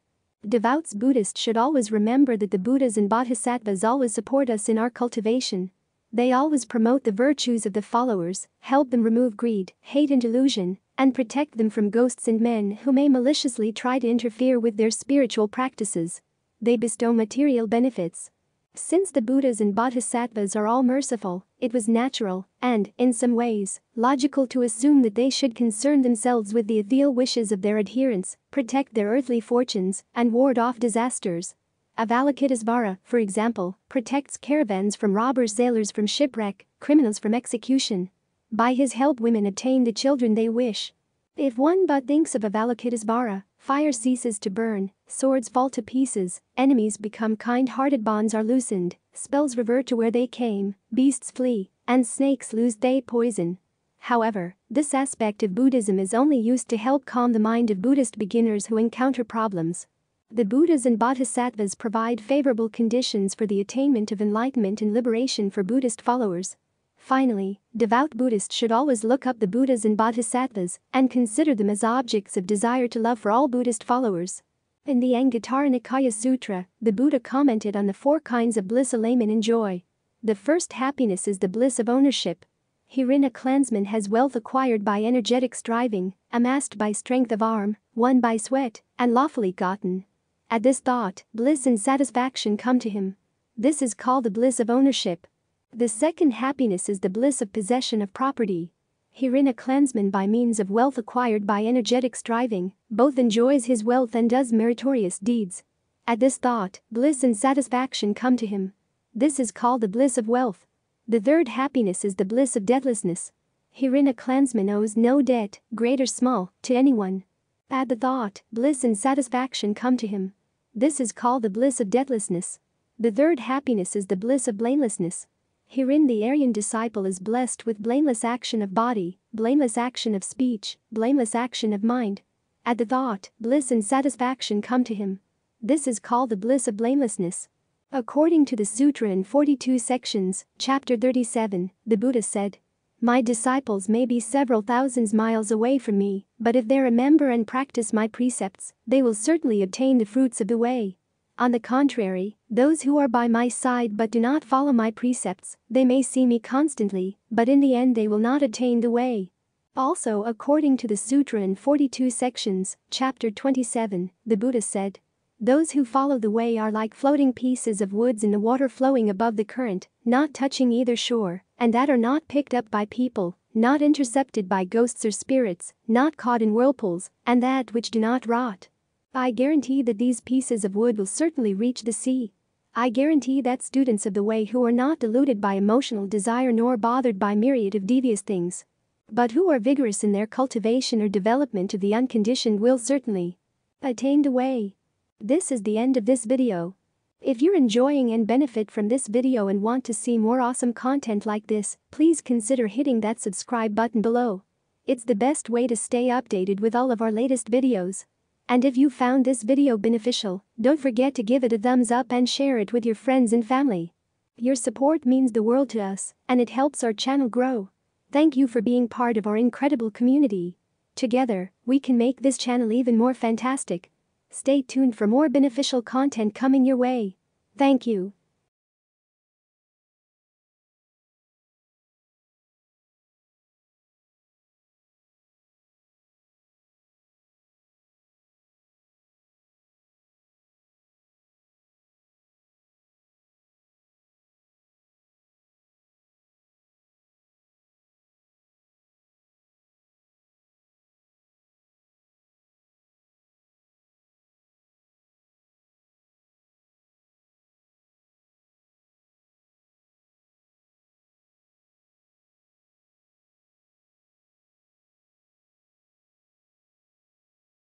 Devout Buddhists should always remember that the Buddhas and Bodhisattvas always support us in our cultivation. They always promote the virtues of the followers, help them remove greed, hate, and delusion, and protect them from ghosts and men who may maliciously try to interfere with their spiritual practices. They bestow material benefits. Since the Buddhas and Bodhisattvas are all merciful, it was natural, and, in some ways, logical to assume that they should concern themselves with the ethereal wishes of their adherents, protect their earthly fortunes, and ward off disasters. Avalokitesvara, for example, protects caravans from robbers, sailors from shipwreck, criminals from execution. By his help, women obtain the children they wish. If one but thinks of Avalokitesvara, fire ceases to burn, swords fall to pieces, enemies become kind hearted, bonds are loosened, spells revert to where they came, beasts flee, and snakes lose their poison. However, this aspect of Buddhism is only used to help calm the mind of Buddhist beginners who encounter problems. The Buddhas and Bodhisattvas provide favorable conditions for the attainment of enlightenment and liberation for Buddhist followers. Finally, devout Buddhists should always look up the Buddhas and Bodhisattvas and consider them as objects of desire to love for all Buddhist followers. In the Anguttara Nikaya Sutra, the Buddha commented on the four kinds of bliss a layman enjoy. The first happiness is the bliss of ownership. Herein a clansman has wealth acquired by energetic striving, amassed by strength of arm, won by sweat, and lawfully gotten. At this thought, bliss and satisfaction come to him. This is called the bliss of ownership. The second happiness is the bliss of possession of property. Herein a clansman by means of wealth acquired by energetic striving, both enjoys his wealth and does meritorious deeds. At this thought, bliss and satisfaction come to him. This is called the bliss of wealth. The third happiness is the bliss of debtlessness. Herein a clansman owes no debt, great or small, to anyone. At the thought, bliss and satisfaction come to him. This is called the bliss of debtlessness. The third happiness is the bliss of blamelessness. Herein the Aryan disciple is blessed with blameless action of body, blameless action of speech, blameless action of mind. At the thought, bliss and satisfaction come to him. This is called the bliss of blamelessness. According to the Sutra in 42 sections, chapter 37, the Buddha said, My disciples may be several thousands miles away from me, but if they remember and practice my precepts, they will certainly obtain the fruits of the way. On the contrary, those who are by my side but do not follow my precepts, they may see me constantly, but in the end they will not attain the way. Also, according to the Sutra in 42 sections, chapter 27, the Buddha said, Those who follow the way are like floating pieces of woods in the water flowing above the current, not touching either shore, and that are not picked up by people, not intercepted by ghosts or spirits, not caught in whirlpools, and that which do not rot. I guarantee that these pieces of wood will certainly reach the sea. I guarantee that students of the way who are not deluded by emotional desire nor bothered by myriad of devious things but who are vigorous in their cultivation or development of the unconditioned will certainly attain the way. This is the end of this video. If you're enjoying and benefit from this video and want to see more awesome content like this, please consider hitting that subscribe button below. It's the best way to stay updated with all of our latest videos. And if you found this video beneficial, don't forget to give it a thumbs up and share it with your friends and family. Your support means the world to us, and it helps our channel grow. Thank you for being part of our incredible community. Together, we can make this channel even more fantastic. Stay tuned for more beneficial content coming your way. Thank you.